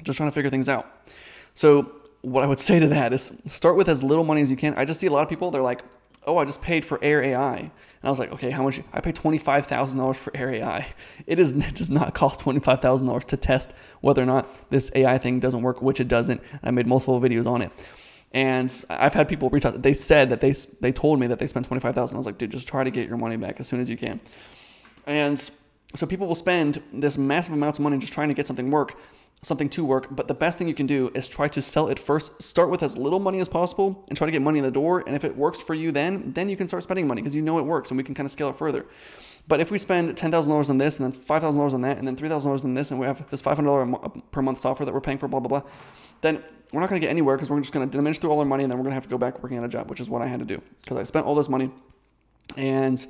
just trying to figure things out. So what I would say to that is start with as little money as you can. I just see a lot of people, they're like, oh, I just paid for Air AI. And I was like, okay, how much? I paid $25,000 for Air AI. It, is, it does not cost $25,000 to test whether or not this AI thing doesn't work, which it doesn't. I made multiple videos on it. And I've had people reach out. They said that they, they told me that they spent 25000 I was like, dude, just try to get your money back as soon as you can. And so people will spend this massive amounts of money just trying to get something work something to work. But the best thing you can do is try to sell it first. Start with as little money as possible and try to get money in the door. And if it works for you, then then you can start spending money because you know it works, and we can kind of scale it further. But if we spend ten thousand dollars on this, and then five thousand dollars on that, and then three thousand dollars on this, and we have this five hundred dollar per month software that we're paying for, blah blah blah, then we're not going to get anywhere because we're just going to diminish through all our money and then we're going to have to go back working at a job, which is what I had to do because I spent all this money and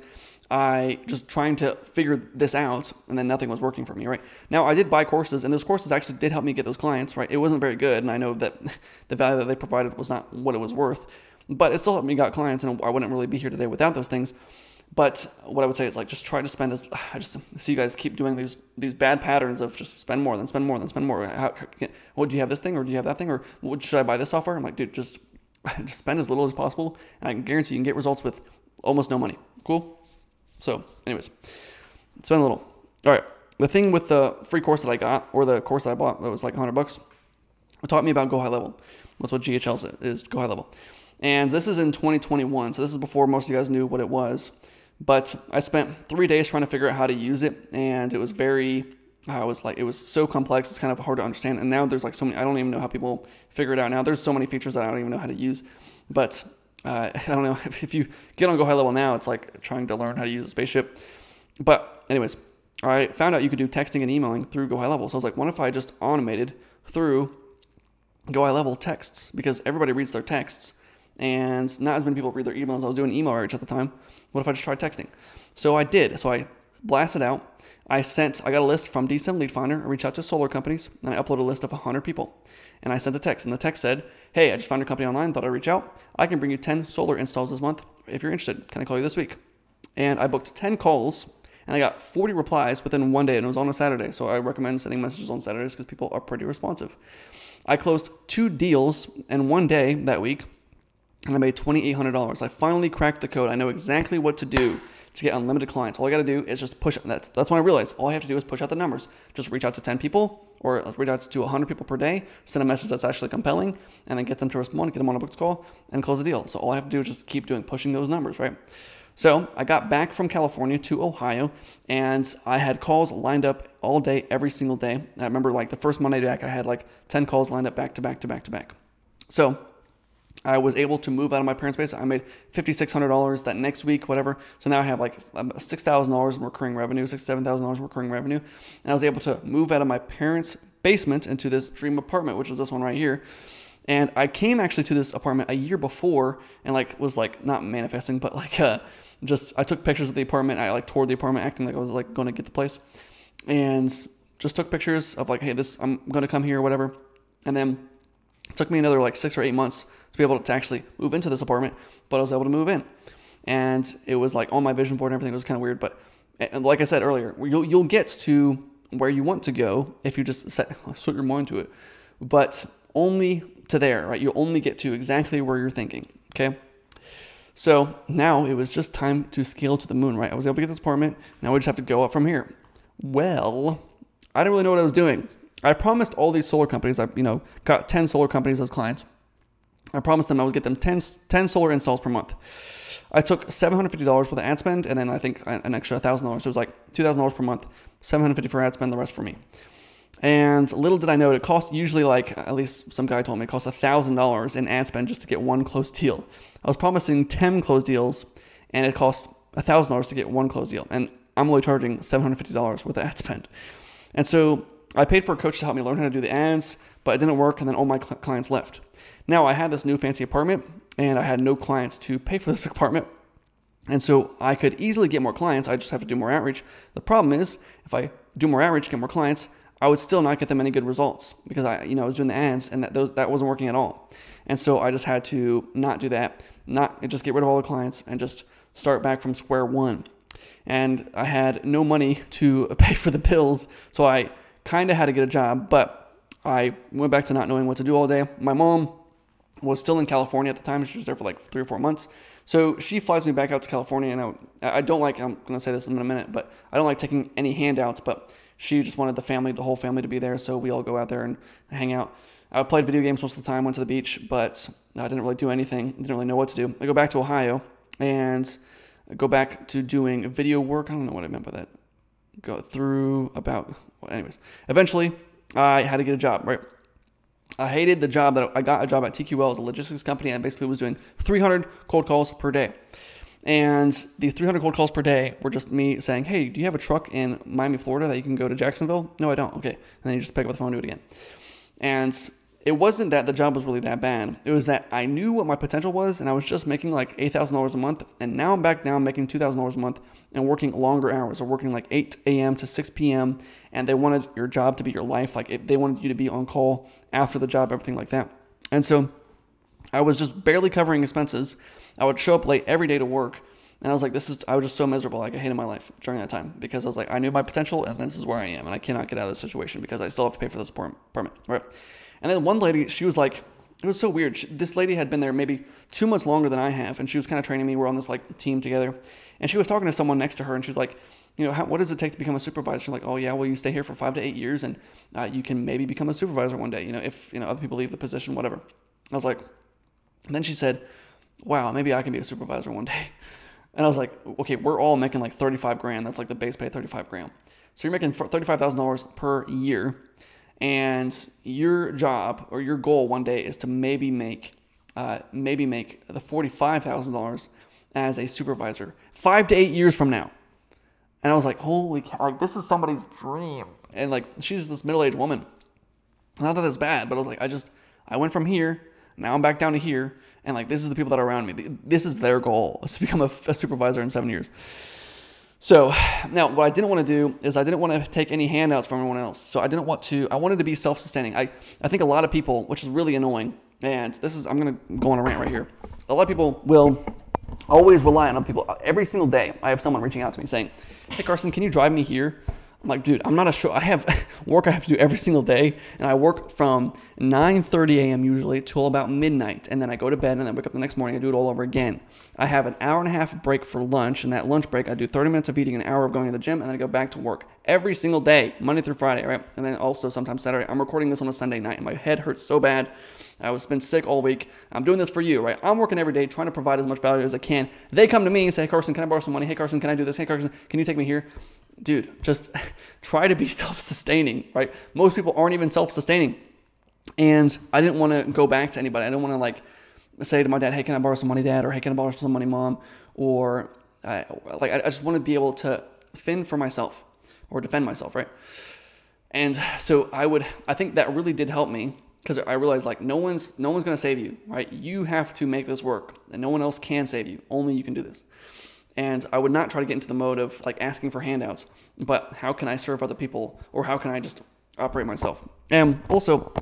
I just trying to figure this out, and then nothing was working for me, right? Now, I did buy courses, and those courses actually did help me get those clients, right? It wasn't very good, and I know that the value that they provided was not what it was worth, but it still helped me got clients, and I wouldn't really be here today without those things. But what I would say is like just try to spend as I just see you guys keep doing these these bad patterns of just spend more, then spend more, then spend more. How, well, do you have this thing, or do you have that thing, or should I buy this software? I'm like, dude, just just spend as little as possible, and I can guarantee you can get results with almost no money. Cool. So, anyways, spend a little. All right. The thing with the free course that I got, or the course I bought that was like 100 bucks, it taught me about Go High Level. That's what GHL is, Go High Level. And this is in 2021, so this is before most of you guys knew what it was. But I spent three days trying to figure out how to use it, and it was very, I was like, it was so complex, it's kind of hard to understand. And now there's like so many, I don't even know how people figure it out now. There's so many features that I don't even know how to use. But uh, I don't know if you get on Go High Level now, it's like trying to learn how to use a spaceship. But anyways, I found out you could do texting and emailing through Go High Level. So I was like, what if I just automated through Go High Level texts? Because everybody reads their texts, and not as many people read their emails. I was doing email outreach at the time. What if I just tried texting? So I did. So I blasted out. I sent, I got a list from D7 Lead Finder. I reached out to solar companies, and I uploaded a list of 100 people. And I sent a text, and the text said, Hey, I just found your company online, thought I'd reach out. I can bring you 10 solar installs this month if you're interested. Can I call you this week? And I booked 10 calls and I got 40 replies within one day, and it was on a Saturday. So I recommend sending messages on Saturdays because people are pretty responsive. I closed two deals in one day that week, and I made $2,800. I finally cracked the code. I know exactly what to do to get unlimited clients. All I got to do is just push. That's that's when I realized all I have to do is push out the numbers. Just reach out to 10 people or reach out to 100 people per day, send a message that's actually compelling, and then get them to respond, get them on a booked call, and close the deal. So all I have to do is just keep doing pushing those numbers, right? So I got back from California to Ohio, and I had calls lined up all day, every single day. I remember like the first Monday back, I had like 10 calls lined up back to back to back to back. So I was able to move out of my parents' base. I made $5,600 that next week, whatever. So now I have like $6,000 in recurring revenue, $6,000, $7,000 in recurring revenue. And I was able to move out of my parents' basement into this dream apartment, which is this one right here. And I came actually to this apartment a year before and like was like not manifesting, but like uh, just I took pictures of the apartment. I like toured the apartment, acting like I was like going to get the place, and just took pictures of like, hey, this I'm going to come here or whatever. And then it took me another like six or eight months to be able to actually move into this apartment, but I was able to move in. And it was like on my vision board and everything. Was kind of weird, but eh, like I said earlier, you'll, you'll get to where you want to go if you just set, set your mind to it, but only to there, right? You'll only get to exactly where you're thinking, okay? So now it was just time to scale to the moon, right? I was able to get this apartment. Now we just have to go up from here. Well, I didn't really know what I was doing. I promised all these solar companies, I you know got 10 solar companies as clients. I promised them I would get them 10, 10 solar installs per month. I took $750 worth of ad spend and then I think an extra $1,000. So it was like $2,000 per month, 750 for ad spend, the rest for me. And little did I know, it cost usually like, at least some guy told me, it costs $1,000 in ad spend just to get one closed deal. I was promising 10 closed deals and it cost $1,000 to get one closed deal. And I'm only charging $750 worth of ad spend. And so I paid for a coach to help me learn how to do the ads, but it didn't work, and then all my cl- clients left. Now I had this new fancy apartment, and I had no clients to pay for this apartment. And so I could easily get more clients. I just have to do more outreach. The problem is, if I do more outreach, get more clients, I would still not get them any good results because I, you know, I was doing the ads and that those that wasn't working at all. And so I just had to not do that, not just get rid of all the clients and just start back from square one. And I had no money to pay for the bills, so I kind of had to get a job, but I went back to not knowing what to do all day. My mom was still in California at the time. She was there for like three or four months. So she flies me back out to California, and I, I don't like, I'm going to say this in a minute, but I don't like taking any handouts, but she just wanted the family, the whole family to be there. So we all go out there and hang out. I played video games most of the time, went to the beach, but I didn't really do anything. Didn't really know what to do. I go back to Ohio and go back to doing video work. I don't know what I meant by that go through about, well, anyways, eventually I had to get a job, right? I hated the job that I got a job at TQL as a logistics company and basically was doing 300 cold calls per day. And these 300 cold calls per day were just me saying, Hey, do you have a truck in Miami, Florida that you can go to Jacksonville? No, I don't. Okay. And then you just pick up the phone and do it again. And it wasn't that the job was really that bad. It was that I knew what my potential was, and I was just making like eight thousand dollars a month, and now I'm back down making two thousand dollars a month and working longer hours, or working like eight a.m. to six p.m. And they wanted your job to be your life, like they wanted you to be on call after the job, everything like that. And so I was just barely covering expenses. I would show up late every day to work. And I was like, this is, I was just so miserable. Like, I hated my life during that time because I was like, I knew my potential and this is where I am. And I cannot get out of this situation because I still have to pay for this apartment. Right. And then one lady, she was like, it was so weird. She, this lady had been there maybe two months longer than I have. And she was kind of training me. We're on this like team together. And she was talking to someone next to her and she was like, you know, how, what does it take to become a supervisor? She's like, oh yeah, well you stay here for five to eight years and uh, you can maybe become a supervisor one day. You know, if, you know, other people leave the position, whatever. I was like, then she said, wow, maybe I can be a supervisor one day. And I was like, okay, we're all making like 35 grand. That's like the base pay, 35 grand. So you're making $35,000 per year. And your job or your goal one day is to maybe make, uh, maybe make the $45,000 as a supervisor five to eight years from now. And I was like, holy cow, like this is somebody's dream. And like, she's this middle-aged woman. Not that it's bad, but I was like, I just, I went from here now I'm back down to here, and like this is the people that are around me. This is their goal is to become a, a supervisor in seven years. So now what I didn't want to do is I didn't want to take any handouts from anyone else. So I didn't want to, I wanted to be self-sustaining. I, I think a lot of people, which is really annoying, and this is, I'm going to go on a rant right here. A lot of people will always rely on people. Every single day, I have someone reaching out to me saying, hey Karston, can you drive me here? I'm like, dude, I'm not a show. I have work I have to do every single day, and I work from 9:30 a.m. usually till about midnight, and then I go to bed, and then I wake up the next morning. I do it all over again. I have an hour and a half break for lunch, and that lunch break I do 30 minutes of eating, an hour of going to the gym, and then I go back to work every single day, Monday through Friday, right? And then also sometimes Saturday. I'm recording this on a Sunday night, and my head hurts so bad. I was been sick all week. I'm doing this for you, right? I'm working every day trying to provide as much value as I can. They come to me and say, hey, Karston, can I borrow some money? Hey, Karston, can I do this? Hey, Karston, can you take me here? dude, just try to be self sustaining, right? Most people aren't even self sustaining. And I didn't want to go back to anybody. I didn't want to like say to my dad, hey, can I borrow some money, dad? Or hey, can I borrow some money, mom? Or like, I just want to be able to fend for myself or defend myself, right? And so I would, I think that really did help me because I realized like no one's, no one's going to save you, right? You have to make this work and no one else can save you. Only you can do this. And I would not try to get into the mode of like asking for handouts, but how can I serve other people or how can I just operate myself? And also,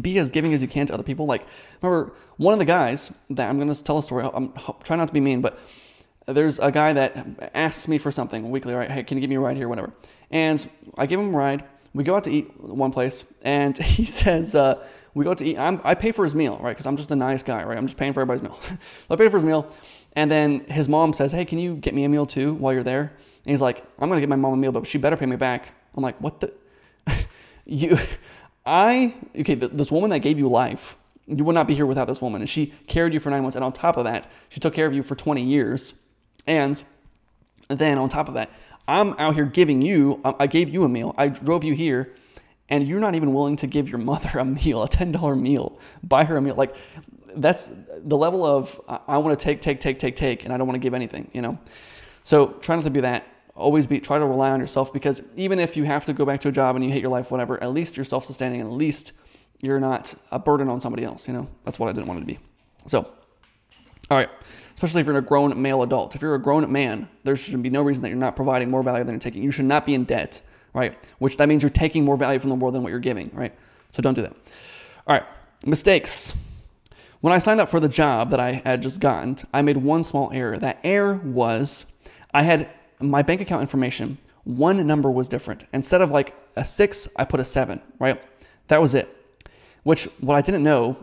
be as giving as you can to other people. Like, remember, one of the guys that I'm going to tell a story, I'm trying not to be mean, but there's a guy that asks me for something weekly, right? Hey, can you give me a ride here, whatever. And I give him a ride. We go out to eat one place, and he says, uh, we go out to eat. I'm, i pay for his meal, right? Because I'm just a nice guy, right? I'm just paying for everybody's meal. so I pay for his meal. And then his mom says, Hey, can you get me a meal too while you're there? And he's like, I'm going to get my mom a meal, but she better pay me back. I'm like, What the? you, I, okay, this, this woman that gave you life, you would not be here without this woman. And she carried you for nine months. And on top of that, she took care of you for 20 years. And then on top of that, I'm out here giving you, I gave you a meal. I drove you here and you're not even willing to give your mother a meal, a $10 meal, buy her a meal. Like that's the level of I want to take, take, take, take, take, and I don't want to give anything, you know? So try not to be that. Always be, try to rely on yourself because even if you have to go back to a job and you hate your life, whatever, at least you're self sustaining and at least you're not a burden on somebody else, you know? That's what I didn't want it to be. So, all right, especially if you're a grown male adult. If you're a grown man, there should be no reason that you're not providing more value than you're taking. You should not be in debt, right? Which that means you're taking more value from the world than what you're giving, right? So don't do that. All right, mistakes. When I signed up for the job that I had just gotten, I made one small error. That error was I had my bank account information, one number was different. Instead of like a six, I put a seven, right? That was it. Which, what I didn't know,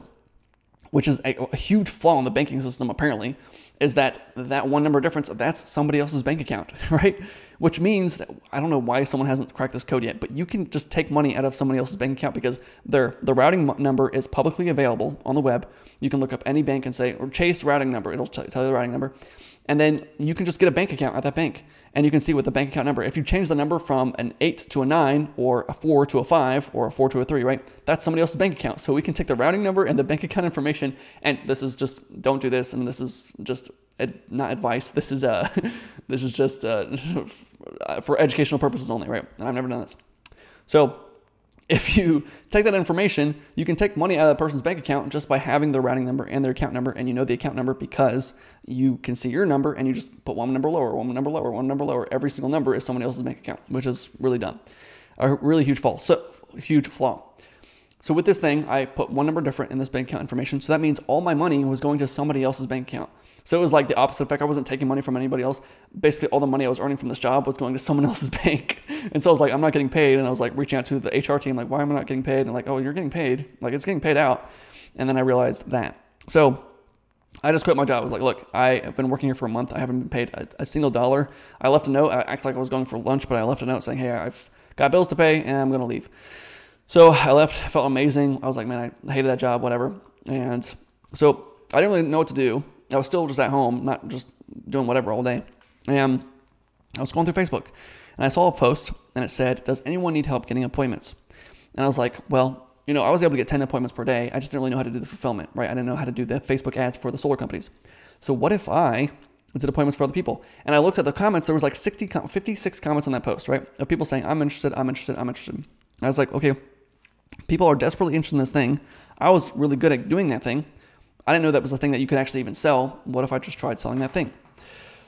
which is a, a huge flaw in the banking system apparently, is that that one number difference, that's somebody else's bank account, right? which means that I don't know why someone hasn't cracked this code yet, but you can just take money out of somebody else's bank account because their the routing number is publicly available on the web. You can look up any bank and say or Chase routing number. It'll tell you the routing number, and then you can just get a bank account at that bank, and you can see what the bank account number. If you change the number from an eight to a nine, or a four to a five, or a four to a three, right? That's somebody else's bank account. So we can take the routing number and the bank account information, and this is just don't do this, and this is just not advice. This is uh, this is just uh, for educational purposes only, right? And I've never done this. So if you take that information, you can take money out of that person's bank account just by having their routing number and their account number, and you know the account number because you can see your number and you just put one number lower, one number lower, one number lower. Every single number is someone else's bank account, which is really dumb. A really huge fault. So huge flaw. So with this thing, I put one number different in this bank account information. So that means all my money was going to somebody else's bank account. So it was like the opposite effect. I wasn't taking money from anybody else. Basically, all the money I was earning from this job was going to someone else's bank. And so I was like, I'm not getting paid. And I was like reaching out to the HR team, like, why am I not getting paid? And like, oh, you're getting paid. Like it's getting paid out. And then I realized that. So I just quit my job. I was like, look, I have been working here for a month. I haven't been paid a, a single dollar. I left a note. I acted like I was going for lunch, but I left a note saying, hey, I've got bills to pay and I'm going to leave. So I left, felt amazing. I was like, man, I hated that job, whatever. And so I didn't really know what to do. I was still just at home, not just doing whatever all day. And I was going through Facebook and I saw a post and it said, Does anyone need help getting appointments? And I was like, Well, you know, I was able to get 10 appointments per day. I just didn't really know how to do the fulfillment, right? I didn't know how to do the Facebook ads for the solar companies. So what if I did appointments for other people? And I looked at the comments, there was like 60, 56 comments on that post, right? Of people saying, I'm interested, I'm interested, I'm interested. And I was like, okay, people are desperately interested in this thing. I was really good at doing that thing. I didn't know that was a thing that you could actually even sell. What if I just tried selling that thing?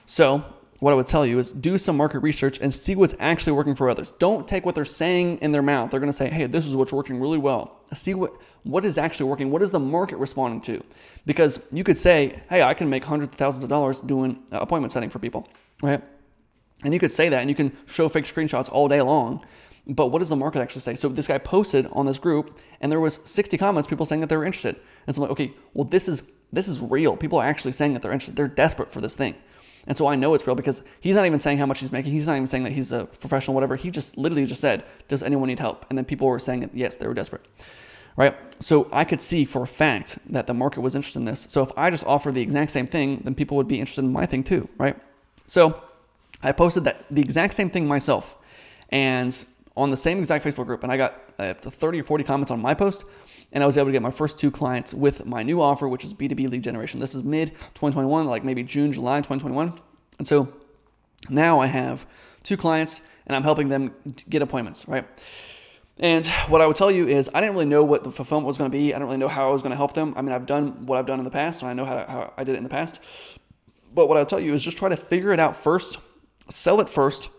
So, what I would tell you is do some market research and see what's actually working for others. Don't take what they're saying in their mouth. They're going to say, "Hey, this is what's working really well." See what what is actually working. What is the market responding to? Because you could say, "Hey, I can make hundreds of thousands of dollars doing uh, appointment setting for people," right? And you could say that, and you can show fake screenshots all day long. But what does the market actually say? So this guy posted on this group, and there was 60 comments, people saying that they were interested. And so I'm like, okay, well this is this is real. People are actually saying that they're interested. They're desperate for this thing. And so I know it's real because he's not even saying how much he's making. He's not even saying that he's a professional, whatever. He just literally just said, "Does anyone need help?" And then people were saying that yes, they were desperate, right? So I could see for a fact that the market was interested in this. So if I just offer the exact same thing, then people would be interested in my thing too, right? So I posted that the exact same thing myself, and on the same exact Facebook group, and I got uh, 30 or 40 comments on my post, and I was able to get my first two clients with my new offer, which is B2B lead generation. This is mid 2021, like maybe June, July 2021. And so now I have two clients, and I'm helping them get appointments, right? And what I would tell you is, I didn't really know what the fulfillment was going to be. I didn't really know how I was going to help them. I mean, I've done what I've done in the past, so I know how, to, how I did it in the past. But what I'll tell you is just try to figure it out first, sell it first,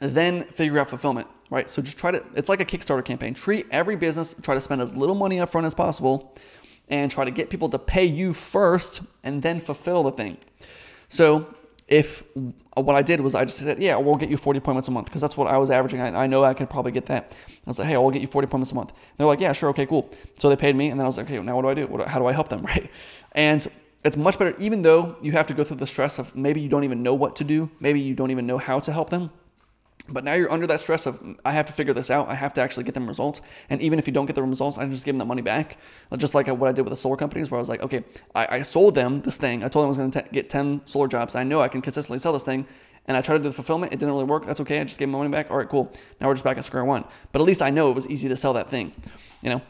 then figure out fulfillment right? So just try to, it's like a Kickstarter campaign. Treat every business, try to spend as little money up front as possible and try to get people to pay you first and then fulfill the thing. So if uh, what I did was I just said, yeah, we'll get you 40 appointments a month because that's what I was averaging. I, I, know I could probably get that. I was like, hey, I'll get you 40 appointments a month. And they're like, yeah, sure, okay, cool. So they paid me, and then I was like, okay, now what do I do? What, how do I help them, right? And it's much better, even though you have to go through the stress of maybe you don't even know what to do, maybe you don't even know how to help them. But now you're under that stress of I have to figure this out. I have to actually get them results. And even if you don't get the results, I just give them the money back. Just like what I did with the solar companies, where I was like, okay, I, I sold them this thing. I told them I was going to get 10 solar jobs. I know I can consistently sell this thing. And I tried to do the fulfillment. It didn't really work. That's okay. I just gave my money back. All right, cool. Now we're just back at square one. But at least I know it was easy to sell that thing, you know?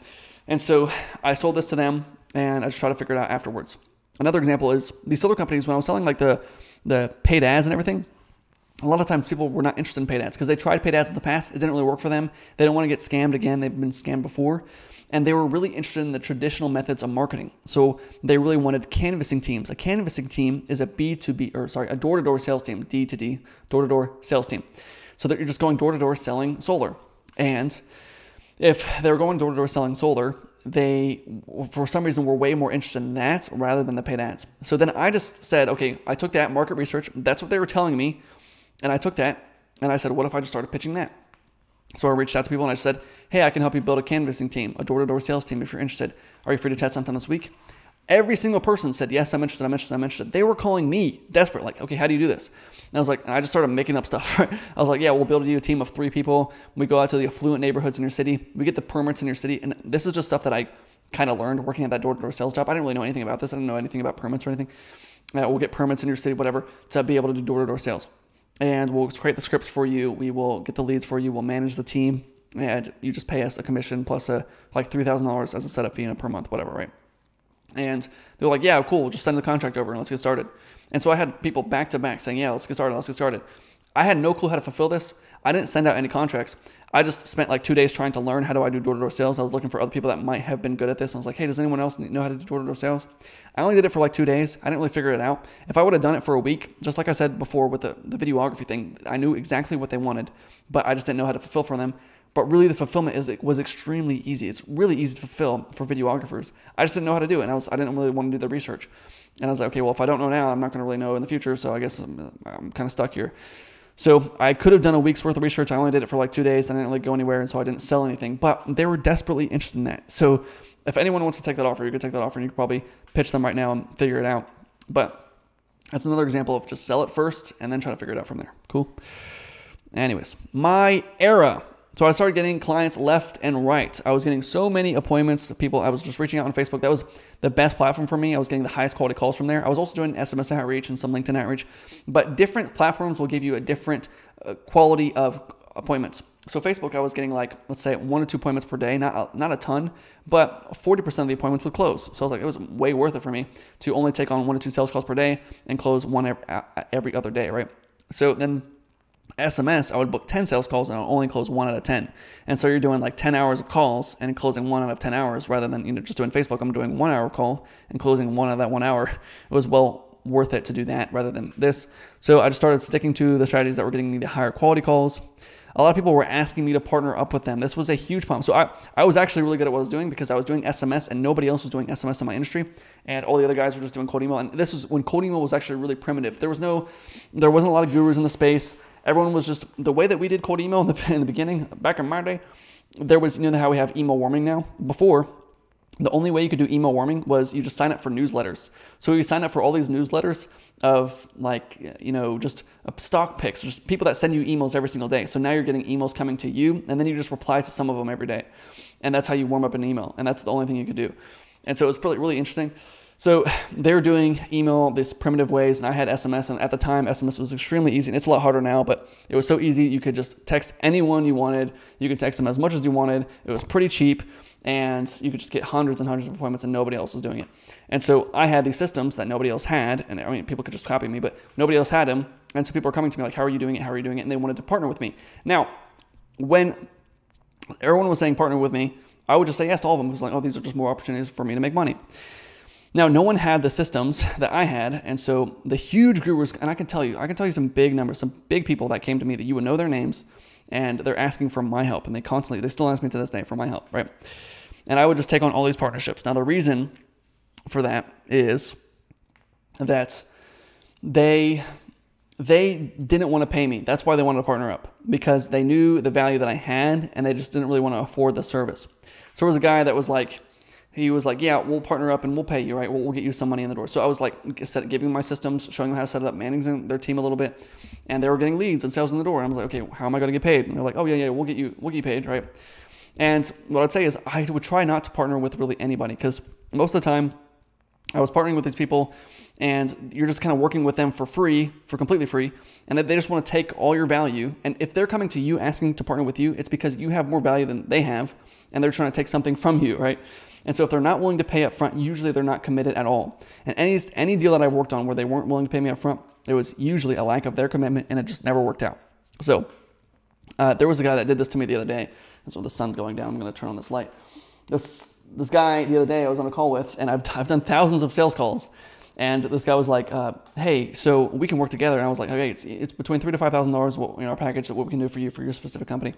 And so I sold this to them and I just tried to figure it out afterwards. Another example is these solar companies, when I was selling like the, the paid ads and everything, a lot of times people were not interested in paid ads because they tried paid ads in the past. It didn't really work for them. They don't want to get scammed again. They've been scammed before. And they were really interested in the traditional methods of marketing. So they really wanted canvassing teams. A canvassing team is a B2B, or sorry, a door to door sales team, D to D, door to door sales team. So that you're just going door to door selling solar. And if they were going door to door selling solar, they, for some reason, were way more interested in that rather than the paid ads. So then I just said, okay, I took that market research. That's what they were telling me. And I took that and I said, what if I just started pitching that? So I reached out to people and I said, hey, I can help you build a canvassing team, a door to door sales team if you're interested. Are you free to chat sometime this week? Every single person said, yes, I'm interested, I'm interested, I'm interested. They were calling me desperate, like, okay, how do you do this? And I was like, and I just started making up stuff. I was like, yeah, we'll build you a team of three people. We go out to the affluent neighborhoods in your city. We get the permits in your city. And this is just stuff that I kind of learned working at that door to door sales job. I didn't really know anything about this. I didn't know anything about permits or anything. Uh, we'll get permits in your city, whatever, to be able to do door to door sales and we'll create the scripts for you. We will get the leads for you. We'll manage the team, and you just pay us a commission plus a like three thousand dollars as a setup fee per month, whatever, right? And they're like, yeah, cool. We'll just send the contract over and let's get started. And so I had people back to back saying, yeah, let's get started. Let's get started. I had no clue how to fulfill this. I didn't send out any contracts. I just spent like two days trying to learn how do I do door-to-door sales. I was looking for other people that might have been good at this. I was like, hey, does anyone else know how to do door-to-door sales? I only did it for like two days. I didn't really figure it out. If I would have done it for a week, just like I said before with the, the videography thing, I knew exactly what they wanted, but I just didn't know how to fulfill for them. But really, the fulfillment is it was extremely easy. It's really easy to fulfill for videographers. I just didn't know how to do it, and I was I didn't really want to do the research. And I was like, okay, well, if I don't know now, I'm not going to really know in the future. So I guess I'm, I'm kind of stuck here. So I could have done a week's worth of research. I only did it for like two days. I didn't really go anywhere, and so I didn't sell anything. But they were desperately interested in that. So if anyone wants to take that offer, you could take that offer, and you could probably pitch them right now and figure it out. But that's another example of just sell it first and then try to figure it out from there. Cool. Anyways, my era. So I started getting clients left and right. I was getting so many appointments. People, I was just reaching out on Facebook. That was the best platform for me. I was getting the highest quality calls from there. I was also doing SMS outreach and some LinkedIn outreach. But different platforms will give you a different uh, quality of appointments. So Facebook, I was getting like let's say one or two appointments per day, not not a ton, but 40% of the appointments would close. So I was like, it was way worth it for me to only take on one or two sales calls per day and close one every other day, right? So then SMS, I would book 10 sales calls and I would only close one out of 10. And so you're doing like 10 hours of calls and closing one out of 10 hours rather than, you know, just doing Facebook. I'm doing one hour call and closing one out of that one hour. It was well worth it to do that rather than this. So I just started sticking to the strategies that were getting me the higher quality calls. A lot of people were asking me to partner up with them. This was a huge problem. So I, I was actually really good at what I was doing because I was doing SMS and nobody else was doing SMS in my industry. And all the other guys were just doing cold email. And this was when cold email was actually really primitive. There was no, there wasn't a lot of gurus in the space everyone was just the way that we did cold email in the, in the beginning, back in my day. There was, you know, how we have email warming now. Before, the only way you could do email warming was you just sign up for newsletters. So you sign up for all these newsletters of like, you know, just uh, stock picks, just people that send you emails every single day. So now you're getting emails coming to you, and then you just reply to some of them every day. And that's how you warm up an email. And that's the only thing you could do. And so it was really, really interesting. So they were doing email this primitive ways, and I had SMS. And at the time, SMS was extremely easy. And it's a lot harder now, but it was so easy. You could just text anyone you wanted. You could text them as much as you wanted. It was pretty cheap, and you could just get hundreds and hundreds of appointments, and nobody else was doing it. And so I had these systems that nobody else had, and I mean, people could just copy me, but nobody else had them. And so people were coming to me like, "How are you doing it? How are you doing it?" And they wanted to partner with me. Now, when everyone was saying partner with me, I would just say yes to all of them because like, oh, these are just more opportunities for me to make money. Now, no one had the systems that I had, and so the huge gurus, and I can tell you, I can tell you some big numbers, some big people that came to me that you would know their names, and they're asking for my help, and they constantly, they still ask me to this day for my help, right? And I would just take on all these partnerships. Now, the reason for that is that they they didn't want to pay me. That's why they wanted to partner up because they knew the value that I had, and they just didn't really want to afford the service. So there was a guy that was like he was like, yeah, we'll partner up and we'll pay you, right? We'll, we'll get you some money in the door. So I was like, set, giving my systems, showing them how to set it up, managing their team a little bit, and they were getting leads and sales in the door. And I was like, okay, how am I going to get paid? And they're like, oh yeah, yeah, we'll get you, we'll get you paid, right? And what I'd say is I would try not to partner with really anybody because most of the time I was partnering with these people and you're just kind of working with them for free, for completely free, and they just want to take all your value. And if they're coming to you asking to partner with you, it's because you have more value than they have, and they're trying to take something from you, right? And so if they're not willing to pay up front, usually they're not committed at all. And any any deal that I've worked on where they weren't willing to pay me up front, it was usually a lack of their commitment, and it just never worked out. So uh, there was a guy that did this to me the other day. And so the sun's going down. I'm going to turn on this light. This this guy the other day I was on a call with, and I've, I've done thousands of sales calls. And this guy was like, uh, "Hey, so we can work together." And I was like, "Okay, it's, it's between three to five thousand dollars, you know, our package, what we can do for you for your specific company."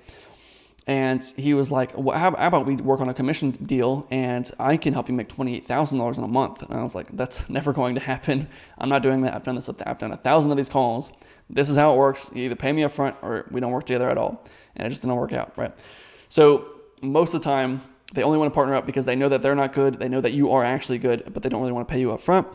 And he was like, well, how, about we work on a commission deal and I can help you make $28,000 in a month? And I was like, that's never going to happen. I'm not doing that. I've done this. I've done a thousand of these calls. This is how it works. You either pay me up front or we don't work together at all. And it just didn't work out, right? So most of the time, they only want to partner up because they know that they're not good. They know that you are actually good, but they don't really want to pay you up front.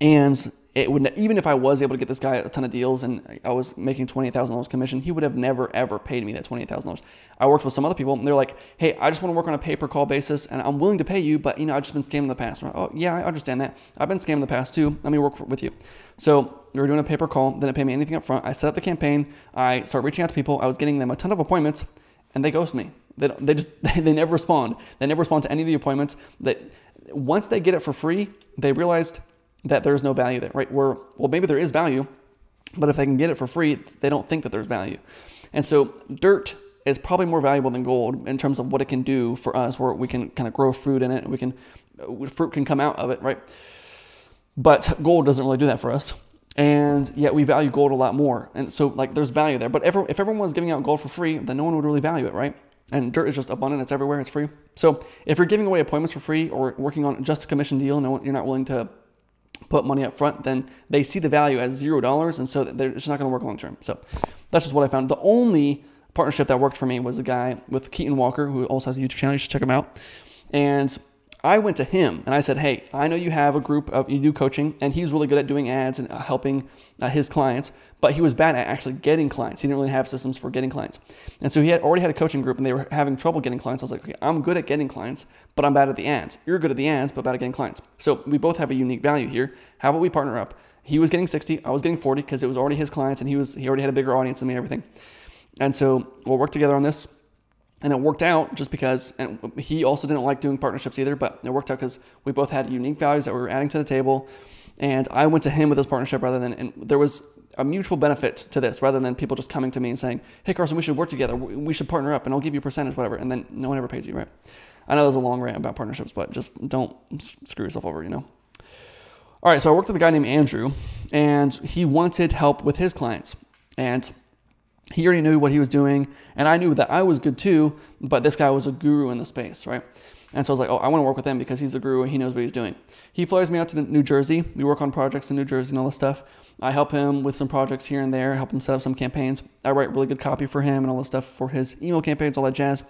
And it would even if I was able to get this guy a ton of deals and I was making twenty thousand dollars commission, he would have never ever paid me that twenty thousand dollars. I worked with some other people and they're like, "Hey, I just want to work on a pay per call basis and I'm willing to pay you, but you know I've just been scammed in the past." Like, oh yeah, I understand that. I've been scammed in the past too. Let me work for, with you. So we were doing a pay per call. Didn't pay me anything up front. I set up the campaign. I start reaching out to people. I was getting them a ton of appointments, and they ghost me. They, they just they never respond. They never respond to any of the appointments. That once they get it for free, they realized that there's no value there, right? Where, well, maybe there is value, But if they can get it for free, they don't think that there's value. And so dirt is probably more valuable than gold in terms of what it can do for us, where we can kind of grow fruit in it. We can uh, fruit can come out of it, right? But gold doesn't really do that for us. And yet we value gold a lot more. And so like there's value there. But if, if everyone was giving out gold for free, then no one would really value it, right? And dirt is just abundant. It's everywhere. It's free. So if you're giving away appointments for free or working on just a commission deal, no, you're not willing to put money up front, then they see the value as zero dollars, and so they're just not going to work long term. So that's just what I found. The only partnership that worked for me was a guy with Keaton Walker, who also has a YouTube channel. You should check him out. And I went to him and I said, Hey, I know you have a group of, you do coaching, and he's really good at doing ads and uh, helping uh, his clients, but he was bad at actually getting clients. He didn't really have systems for getting clients. And so he had already had a coaching group and they were having trouble getting clients. I was like, Okay, I'm good at getting clients, but I'm bad at the ads. You're good at the ads, but bad at getting clients. So we both have a unique value here. How about we partner up? He was getting 60, I was getting 40 because it was already his clients and he was he already had a bigger audience than me and everything. And so we'll work together on this and it worked out just because and he also didn't like doing partnerships either but it worked out because we both had unique values that we were adding to the table and i went to him with this partnership rather than and there was a mutual benefit to this rather than people just coming to me and saying hey Karston we should work together we should partner up and i'll give you a percentage whatever and then no one ever pays you right i know there's a long rant about partnerships but just don't screw yourself over you know all right so i worked with a guy named andrew and he wanted help with his clients and he already knew what he was doing, and I knew that I was good too, but this guy was a guru in the space, right? And so I was like, oh, I want to work with him because he's the guru and he knows what he's doing. He flies me out to New Jersey. We work on projects in New Jersey and all this stuff. I help him with some projects here and there, help him set up some campaigns. I write really good copy for him and all this stuff for his email campaigns, all that jazz.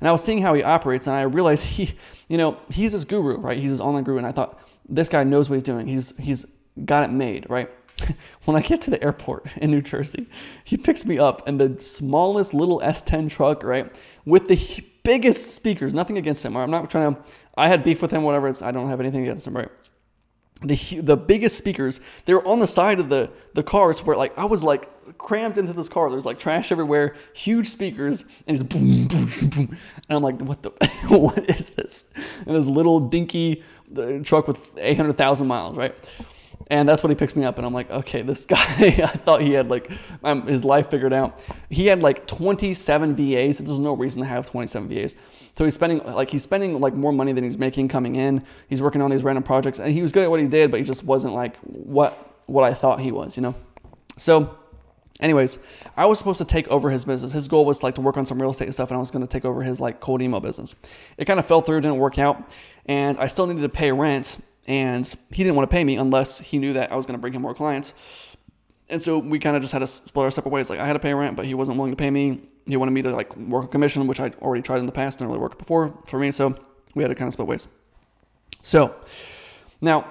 And I was seeing how he operates, and I realized he, you know, he's his guru, right? He's his online guru, and I thought this guy knows what he's doing. He's he's got it made, right? when I get to the airport in New Jersey, he picks me up in the smallest little S10 truck, right? With the biggest speakers. Nothing against him. I'm not trying to. I had beef with him, whatever. It's, I don't have anything against him, right? The the biggest speakers. They were on the side of the the cars where like I was like crammed into this car. There's like trash everywhere, huge speakers, and he's boom, boom, boom. And I'm like, what the, what is this? And this little dinky uh, truck with 800,000 miles, right? And that's when he picks me up, and I'm like, okay, this guy, I thought he had like um, his life figured out. He had like 27 VAs. There's no reason to have 27 VAs. So he's spending like he's spending like more money than he's making coming in. He's working on these random projects, and he was good at what he did, but he just wasn't like what what I thought he was, you know. So, anyways, I was supposed to take over his business. His goal was like to work on some real estate stuff, and I was going to take over his like cold email business. It kind of fell through, didn't work out, and I still needed to pay rent and he didn't want to pay me unless he knew that I was going to bring him more clients. And so we kind of just had to split our separate ways. Like I had to pay rent, but he wasn't willing to pay me. He wanted me to like work a commission, which I'd already tried in the past, didn't really work before for me. So we had to kind of split ways. So now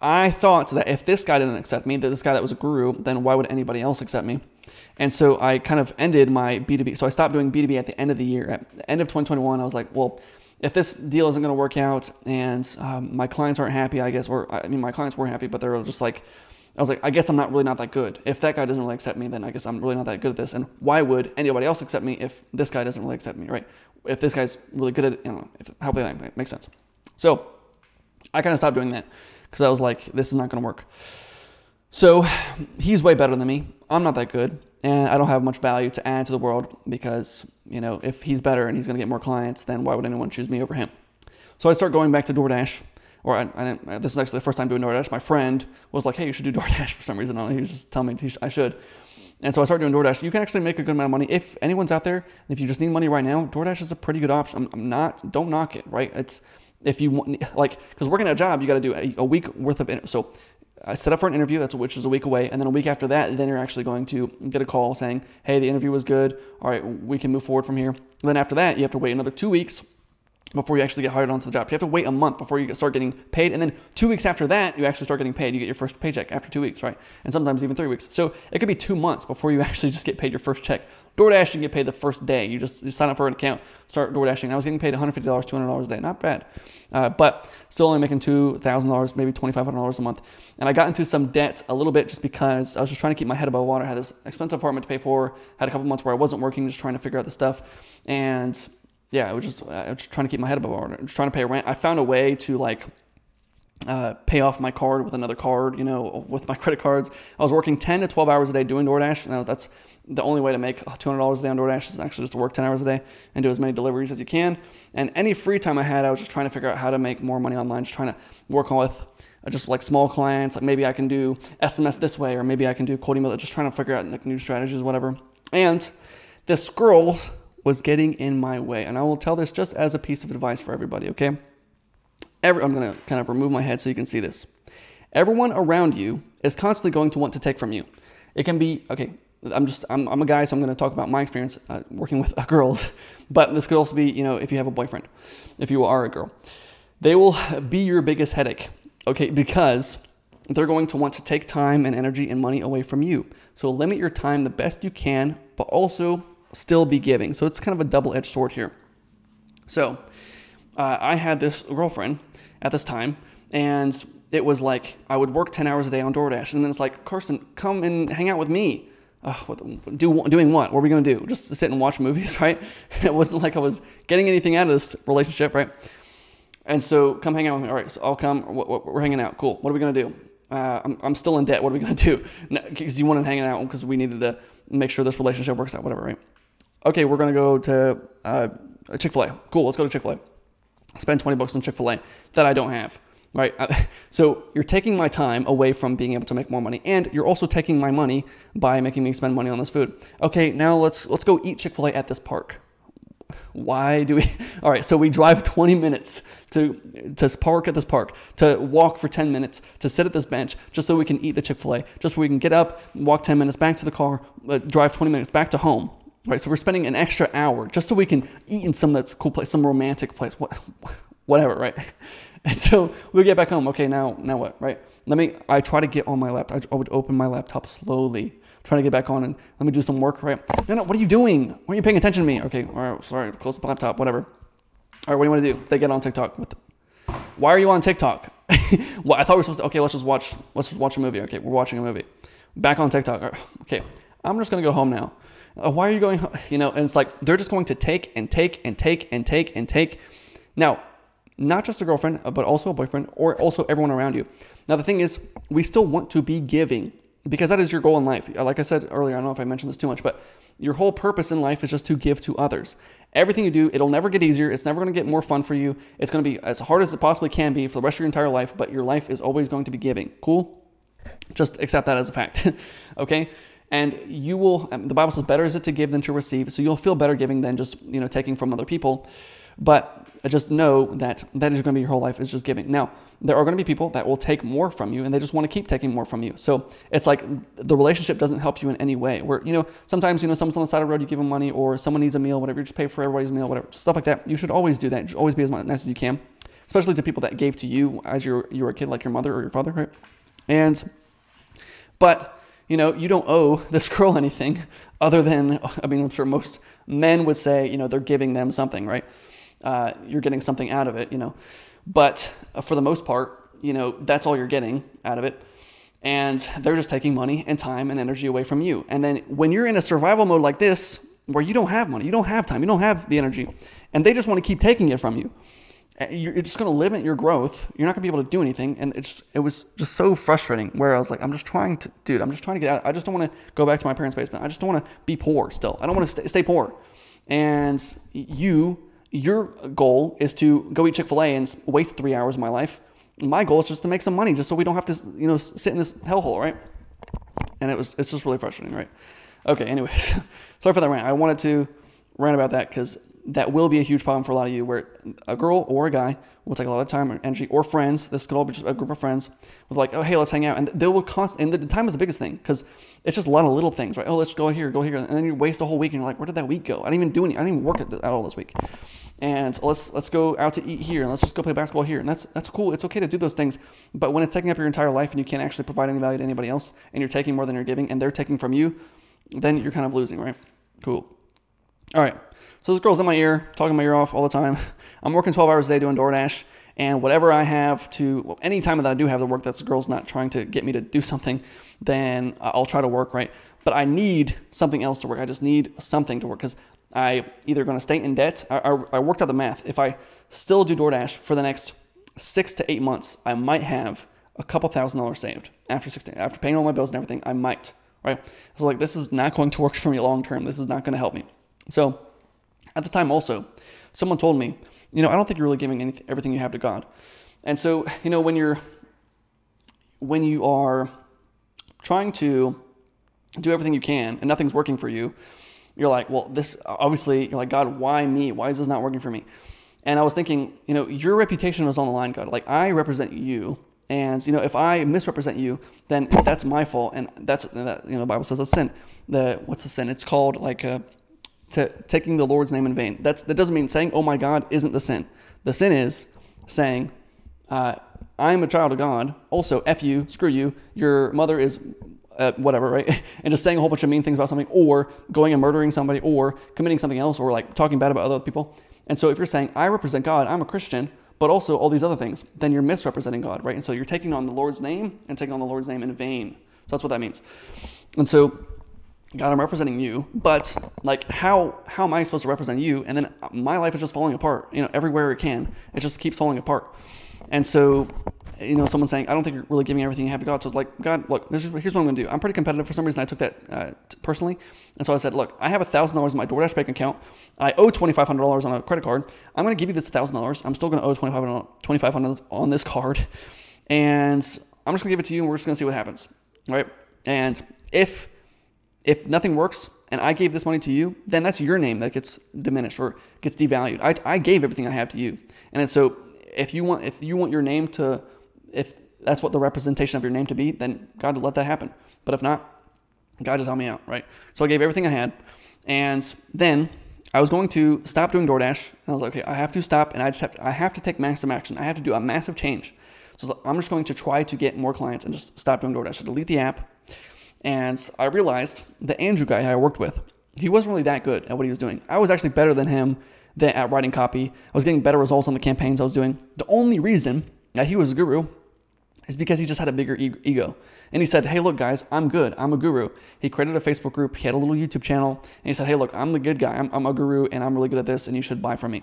I thought that if this guy didn't accept me, that this guy that was a guru, then why would anybody else accept me? And so I kind of ended my B2B. So I stopped doing B2B at the end of the year. At the end of 2021, I was like, well, if this deal isn't going to work out and um, my clients aren't happy, I guess, or I mean, my clients were happy, but they're just like, I was like, I guess I'm not really not that good. If that guy doesn't really accept me, then I guess I'm really not that good at this. And why would anybody else accept me if this guy doesn't really accept me, right? If this guy's really good at it, you know, if, hopefully that makes sense. So I kind of stopped doing that because I was like, this is not going to work. So he's way better than me. I'm not that good and I don't have much value to add to the world because, you know, if he's better and he's going to get more clients, then why would anyone choose me over him? So I start going back to DoorDash, or I, I, this is actually the first time doing DoorDash. My friend was like, hey, you should do DoorDash for some reason. I he was just telling me I should. And so I started doing DoorDash. You can actually make a good amount of money. If anyone's out there, if you just need money right now, DoorDash is a pretty good option. I'm, I'm not, don't knock it, right? It's, if you want, like, because working at a job, you got to do a, a, week worth of, so I set up for an interview, that's which is a week away, and then a week after that, then you're actually going to get a call saying, "Hey, the interview was good. All right, we can move forward from here." And then after that, you have to wait another two weeks before you actually get hired onto the job. You have to wait a month before you start getting paid, and then two weeks after that, you actually start getting paid. You get your first paycheck after two weeks, right? And sometimes even three weeks. So it could be two months before you actually just get paid your first check. DoorDash, you get paid the first day. You just you sign up for an account, start DoorDashing. I was getting paid $150, $200 a day. Not bad. Uh, but still only making $2,000, maybe $2,500 a month. And I got into some debt a little bit just because I was just trying to keep my head above water. I had this expensive apartment to pay for, had a couple months where I wasn't working, just trying to figure out the stuff. And yeah, I was just, I was just trying to keep my head above water, just trying to pay rent. I found a way to like uh, pay off my card with another card, you know, with my credit cards. I was working 10 to 12 hours a day doing DoorDash. Now, that's the only way to make $200 a day on DoorDash is actually just to work 10 hours a day and do as many deliveries as you can. And any free time I had, I was just trying to figure out how to make more money online, just trying to work on with uh, just like small clients. Like maybe I can do SMS this way, or maybe I can do cold email, just trying to figure out like new strategies, whatever. And this girl was getting in my way. And I will tell this just as a piece of advice for everybody, okay? Every, I'm to kind of remove my head so you can see this. Everyone around you is constantly going to want to take from you. It can be, okay, I'm just, I'm, I'm a guy, so I'm to talk about my experience uh, working with uh, girls. But this could also be, you know, if you have a boyfriend, if you are a girl. They will be your biggest headache, okay, because they're going to want to take time and energy and money away from you. So limit your time the best you can, but also still be giving. So it's kind of a double edged sword here. So uh, I had this girlfriend at this time, and it was like I would work 10 hours a day on DoorDash, and then it's like, Karston, come and hang out with me. what, do, doing what? What are we going to do? Just sit and watch movies, right? it wasn't like I was getting anything out of this relationship, right? And so come hang out with me. All right, so I'll come. We're hanging out. Cool. What are we going to do? Uh, I'm, I'm still in debt. What are we going to do? Because you wanted to hang out because we needed to make sure this relationship works out, whatever, right? Okay, we're going to go to uh, Chick fil A. Cool, let's go to Chick fil A spend 20 bucks on Chick-fil-A that I don't have, right? So you're taking my time away from being able to make more money and you're also taking my money by making me spend money on this food. Okay, now let's let's go eat Chick-fil-A at this park. Why do we All right, so we drive 20 minutes to to park at this park, to walk for 10 minutes, to sit at this bench just so we can eat the Chick-fil-A, just so we can get up, walk 10 minutes back to the car, uh, drive 20 minutes back to home right? So we're spending an extra hour just so we can eat in some that's cool place, some romantic place, what, whatever, right? And so we get back home. Okay, now now what, right? Let me. I try to get on my laptop. I would open my laptop slowly, trying to get back on and let me do some work, right? No, no. What are you doing? Why are you paying attention to me? Okay, all right. Sorry. Close the laptop. Whatever. All right. What do you want to do? They get on TikTok. What the, why are you on TikTok? well, I thought we were supposed to. Okay, let's just watch. Let's just watch a movie. Okay, we're watching a movie. Back on TikTok. Okay, I'm just gonna go home now. Uh, why are you going? You know, and it's like they're just going to take and take and take and take and take. Now, not just a girlfriend, but also a boyfriend, or also everyone around you. Now, the thing is, we still want to be giving because that is your goal in life. Like I said earlier, I don't know if I mentioned this too much, but your whole purpose in life is just to give to others. Everything you do, it'll never get easier. It's never going to get more fun for you. It's going to be as hard as it possibly can be for the rest of your entire life, but your life is always going to be giving. Cool? Just accept that as a fact. okay? And you will um, the bible says better is it to give than to receive. So you'll feel better giving than just you know taking from other people. But just know that that is going to be your whole life is just giving. Now there are going to be people that will take more from you and they just want to keep taking more from you. So it's like the relationship doesn't help you in any way. Where you know sometimes you know someone's on the side of the road you give them money or someone needs a meal whatever you just pay for everybody's meal whatever stuff like that. You should always do that. Always be as nice as you can especially to people that gave to you as you you were a kid like your mother or your father right? And but you know, you don't owe this girl anything other than, I mean, I'm sure most men would say, you know, they're giving them something, right? Uh, you're getting something out of it, you know. But uh, for the most part, you know, that's all you're getting out of it. And they're just taking money and time and energy away from you. And then when you're in a survival mode like this, where you don't have money, you don't have time, you don't have the energy, and they just want to keep taking it from you, you're just going to limit your growth. You're not going to be able to do anything. And it's it was just so frustrating where I was like, I'm just trying to, dude, I'm just trying to get out. I just don't want to go back to my parents' basement. I just don't want to be poor still. I don't want to stay, stay poor. And you, your goal is to go eat Chick fil A and waste three hours of my life. My goal is just to make some money just so we don't have to, you know, sit in this hellhole, right? And it was, it's just really frustrating, right? Okay, anyways, sorry for that rant. I wanted to rant about that because that will be a huge problem for a lot of you where a girl or a guy will take a lot of time or energy or friends this could all be just a group of friends with like oh hey let's hang out. And they will constantly and the time is the biggest thing because it's just a lot of little things right? Oh let's go here go here. And then you waste a whole week and you're like where did that week go? I didn't even do any i didn't even work at, the, at all this week. And let's let's go out to eat here and let's just go play basketball here. And that's that's cool. It's okay to do those things. But when it's taking up your entire life and you can't actually provide any value to anybody else and you're taking more than you're giving and they're taking from you then you're kind of losing right? Cool all right so this girl's in my ear, talking my ear off all the time. I'm working 12 hours a day doing DoorDash, and whatever I have to, well, any time that I do have to work, that's the girl's not trying to get me to do something, then I'll try to work, right? But I need something else to work. I just need something to work because I either going to stay in debt. I, I, I, worked out the math. If I still do DoorDash for the next six to eight months, I might have a couple thousand dollars saved after six after paying all my bills and everything. I might, right? So like, this is not going to work for me long term. This is not going to help me. So at the time, also, someone told me, you know, I don't think you're really giving anything, everything you have to God. And so, you know, when you're when you are trying to do everything you can and nothing's working for you, you're like, well, this obviously, you're like, God, why me? Why is this not working for me? And I was thinking, you know, your reputation is on the line, God. Like, I represent you. And, you know, if I misrepresent you, then that's my fault. And that's, that, you know, the Bible says that's sin. The, what's the sin? It's called like uh, to taking the Lord's name in vain. That's, that doesn't mean saying, oh my God, isn't the sin. The sin is saying, uh, I'm a child of God. Also, F you, screw you. Your mother is uh, whatever, right? and just saying a whole bunch of mean things about something, or going and murdering somebody, or committing something else, or like talking bad about other people. And so if you're saying, I represent God, I'm a Christian, but also all these other things, then you're misrepresenting God, right? And so you're taking on the Lord's name and taking on the Lord's name in vain. So that's what that means. And so, God, I'm representing you, but like, how how am I supposed to represent you? And then my life is just falling apart. You know, everywhere it can, it just keeps falling apart. And so you know, someone saying, I don't think you're really giving everything you have to God. So it's like, God, look, here's what I'm going to do. I'm pretty competitive for some reason. I took that uh, personally. And so I said, look, I have $1,000 in my DoorDash bank account. I owe $2,500 on a credit card. I'm going to give you this $1,000. I'm still going to owe $2,500 on this card. And I'm just going to give it to you and we're just going to see what happens. Right. And if, if nothing works and I gave this money to you, then that's your name that gets diminished or gets devalued. I, I gave everything I have to you. And so if you want, if you want your name to, if that's what the representation of your name to be, then God let that happen. But if not, God just help me out, right? So I gave everything I had. And then I was going to stop doing DoorDash. And I was like, okay, I have to stop and I just have to, I have to take massive action. I have to do a massive change. So I'm just going to try to get more clients and just stop doing DoorDash. I delete the app. And I realized the Andrew guy I worked with, he wasn't really that good at what he was doing. I was actually better than him at writing copy. I was getting better results on the campaigns I was doing. The only reason that he was a guru is because he just had a bigger ego. And he said, Hey, look, guys, I'm good. I'm a guru. He created a Facebook group. He had a little YouTube channel. And he said, Hey, look, I'm the good guy. I'm, I'm a guru and I'm really good at this and you should buy from me.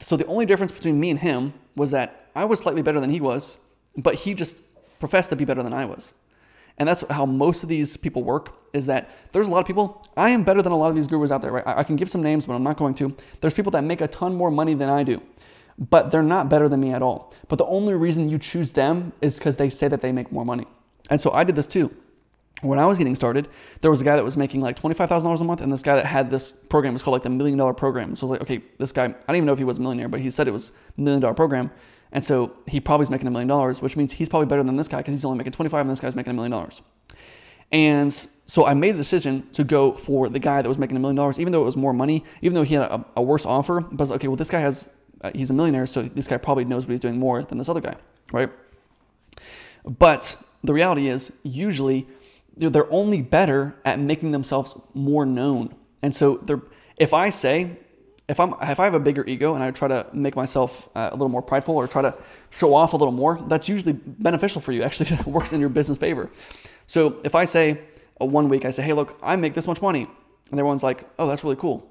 So the only difference between me and him was that I was slightly better than he was, but he just professed to be better than I was. And that's how most of these people work is that there's a lot of people, I am better than a lot of these gurus out there, right? I, can give some names, but I'm not going to. There's people that make a ton more money than I do but they're not better than me at all. But the only reason you choose them is because they say that they make more money. And so I did this too. When I was getting started, there was a guy that was making like $25,000 a month, and this guy that had this program was called like the million dollar program. So I was like, okay, this guy, I don't even know if he was a millionaire, but he said it was a million dollar program. And so he probably is making a million dollars, which means he's probably better than this guy because he's only making 25 and this guy's making a million dollars. And so I made the decision to go for the guy that was making a million dollars, even though it was more money, even though he had a, a worse offer. But okay, well, this guy has uh, he's a millionaire, so this guy probably knows what he's doing more than this other guy, right? But the reality is, usually, they're only better at making themselves more known. And so, if I say, if I'm if I have a bigger ego and I try to make myself uh, a little more prideful or try to show off a little more, that's usually beneficial for you. Actually, works in your business favor. So if I say uh, one week, I say, hey, look, I make this much money, and everyone's like, oh, that's really cool.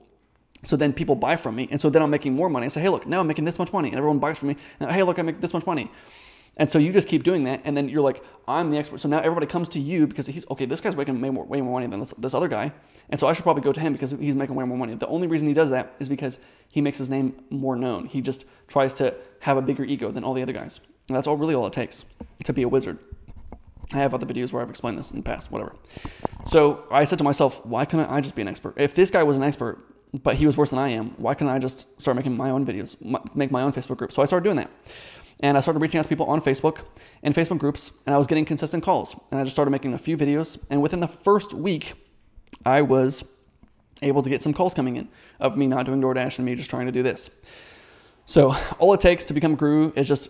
So then people buy from me. And so then I'm making more money. I say, hey, look, now I'm making this much money. And everyone buys from me. And hey, look, I make this much money. And so you just keep doing that. And then you're like, I'm the expert. So now everybody comes to you because he's, okay, this guy's making way more, way more money than this, this other guy. And so I should probably go to him because he's making way more money. The only reason he does that is because he makes his name more known. He just tries to have a bigger ego than all the other guys. And that's all really all it takes to be a wizard. I have other videos where I've explained this in the past, whatever. So I said to myself, why couldn't I just be an expert? If this guy was an expert, but he was worse than I am. Why couldn't I just start making my own videos, make my own Facebook group? So I started doing that. And I started reaching out to people on Facebook and Facebook groups, and I was getting consistent calls. And I just started making a few videos. And within the first week, I was able to get some calls coming in of me not doing DoorDash and me just trying to do this. So all it takes to become a guru is just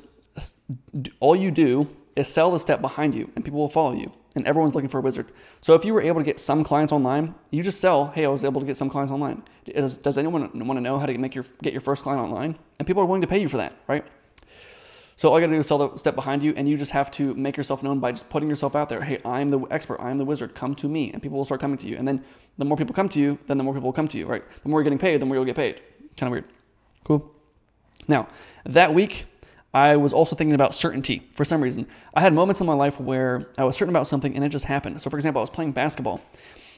all you do is sell the step behind you, and people will follow you and everyone's looking for a wizard. So if you were able to get some clients online, you just sell, hey, I was able to get some clients online. Does, does anyone want to know how to make your get your first client online? And people are willing to pay you for that, right? So all you gotta do is sell the step behind you, and you just have to make yourself known by just putting yourself out there. Hey, I'm the expert, I'm the wizard, come to me, and people will start coming to you. And then the more people come to you, then the more people will come to you, right? The more you're getting paid, the more you'll get paid. Kind of weird. Cool. Now, that week, I was also thinking about certainty for some reason. I had moments in my life where I was certain about something and it just happened. So, for example, I was playing basketball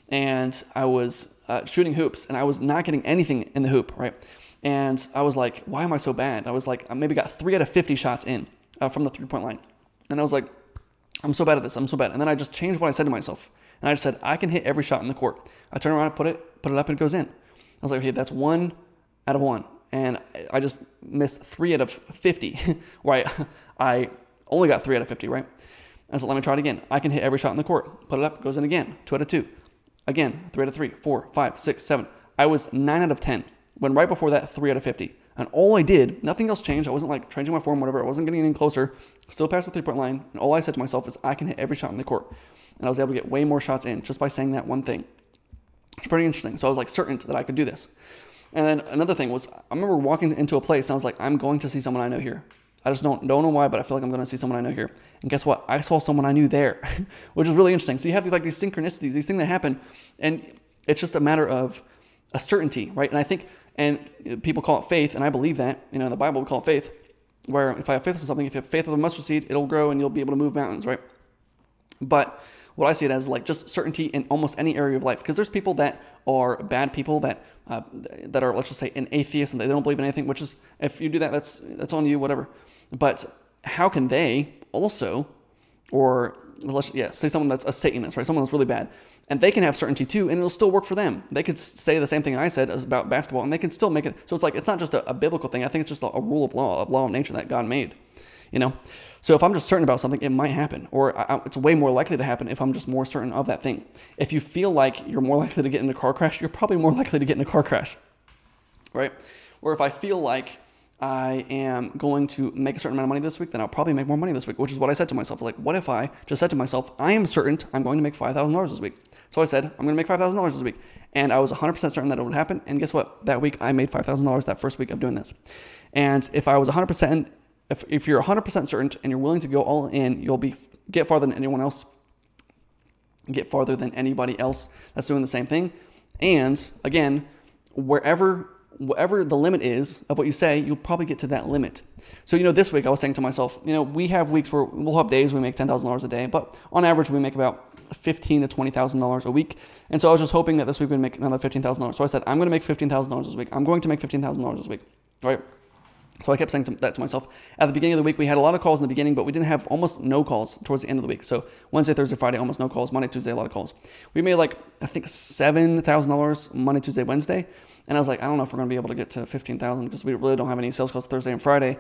and I was uh, shooting hoops and I was not getting anything in the hoop, right? And I was like, why am I so bad? I was like, I maybe got three out of 50 shots in uh, from the three point line. And I was like, I'm so bad at this. I'm so bad. And then I just changed what I said to myself. And I just said, I can hit every shot in the court. I turn around, put it, put it up, and it goes in. I was like, okay, that's one out of one. And I just missed three out of 50, right? I only got three out of 50, right? I said, let me try it again. I can hit every shot in the court. Put it up, goes in again. Two out of two. Again, three out of three, four, five, six, seven. I was nine out of 10. When right before that, three out of 50. And all I did, nothing else changed. I wasn't like changing my form, whatever. I wasn't getting any closer. Still past the three point line. And all I said to myself is, I can hit every shot in the court. And I was able to get way more shots in just by saying that one thing. It's pretty interesting. So I was like certain that I could do this. And then another thing was, I remember walking into a place and I was like, I'm going to see someone I know here. I just don't don't know why, but I feel like I'm going to see someone I know here. And guess what? I saw someone I knew there, which is really interesting. So you have like these synchronicities, these things that happen, and it's just a matter of a certainty, right? And I think, and people call it faith, and I believe that. You know, in the Bible we call it faith. Where if I have faith in something, if you have faith of a mustard seed, it'll grow and you'll be able to move mountains, right? But what I see it as like just certainty in almost any area of life. Because there's people that are bad people that uh, that are let's just say an atheist and they don't believe in anything. Which is if you do that, that's that's on you, whatever. But how can they also, or let's yeah, say someone that's a Satanist, right? Someone that's really bad, and they can have certainty too, and it'll still work for them. They could say the same thing I said about basketball, and they can still make it. So it's like it's not just a, a biblical thing. I think it's just a, a rule of law, a law of nature that God made. You know, so if I'm just certain about something, it might happen, or I, it's way more likely to happen if I'm just more certain of that thing. If you feel like you're more likely to get in a car crash, you're probably more likely to get in a car crash, right? Or if I feel like I am going to make a certain amount of money this week, then I'll probably make more money this week, which is what I said to myself. Like, what if I just said to myself, I am certain I'm going to make $5,000 this week? So I said, I'm going to make $5,000 this week. And I was 100% certain that it would happen. And guess what? That week, I made $5,000 that first week of doing this. And if I was 100%, if, if you're 100% certain and you're willing to go all in, you'll be get farther than anyone else, get farther than anybody else that's doing the same thing. And again, wherever whatever the limit is of what you say, you'll probably get to that limit. So, you know, this week I was saying to myself, you know, we have weeks where we'll have days we make $10,000 a day, but on average we make about fifteen to $20,000 a week. And so I was just hoping that this week we'd make another $15,000. So I said, I'm going to make $15,000 this week. I'm going to make $15,000 this week, right? So I kept saying that to myself. At the beginning of the week, we had a lot of calls in the beginning, but we didn't have almost no calls towards the end of the week. So Wednesday, Thursday, Friday, almost no calls. Monday, Tuesday, a lot of calls. We made like, I think $7,000 Monday, Tuesday, Wednesday. And I was like, I don't know if we're going to be able to get to 15,000 because we really don't have any sales calls Thursday and Friday.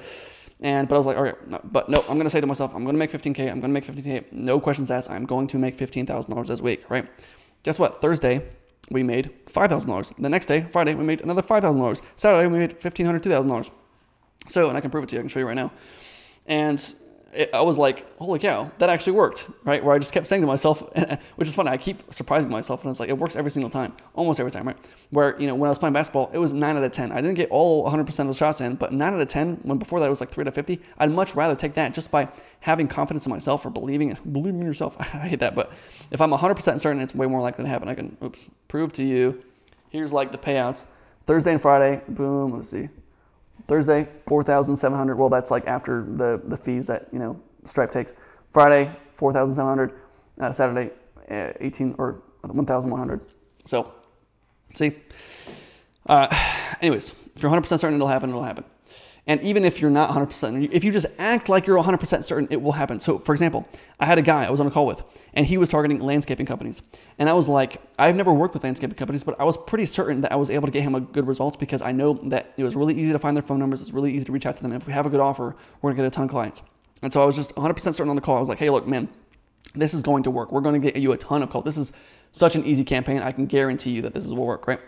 And, but I was like, all right, no, but no, I'm going to say to myself, I'm going to make 15K. I'm going to make 15K. No questions asked. I'm going to make $15,000 this week, right? Guess what? Thursday, we made $5,000. The next day, Friday, we made another $5,000. Saturday, we made $1,500, $2,000. So, and I can prove it to you. I can show you right now. And I was like, holy cow, that actually worked, right? Where I just kept saying to myself, which is funny, I keep surprising myself, and it's like, it works every single time, almost every time, right? Where, you know, when I was playing basketball, it was 9 out of 10. I didn't get all 100% of the shots in, but 9 out of 10, when before that it was like 3 out of 50, I'd much rather take that just by having confidence in myself or believing, believing in yourself. I hate that, but if I'm 100% certain, it's way more likely to happen. I can, oops, prove to you. Here's like the payouts. Thursday and Friday, boom, let's see. Thursday, 4,700. Well, that's like after the, the fees that, you know, Stripe takes. Friday, 4,700. Uh, Saturday, uh, 18 or 1,100. So, see. Uh, anyways, if you're 100% certain it'll happen, it'll happen. And even if you're not 100%, if you just act like you're 100% certain, it will happen. So, for example, I had a guy I was on a call with, and he was targeting landscaping companies. And I was like, I've never worked with landscaping companies, but I was pretty certain that I was able to get him a good results because I know that it was really easy to find their phone numbers. It's really easy to reach out to them. And if we have a good offer, we're gonna get a ton of clients. And so I was just 100% certain on the call. I was like, hey, look, man, this is going to work. We're going to get you a ton of calls. This is such an easy campaign. I can guarantee you that this will work, right?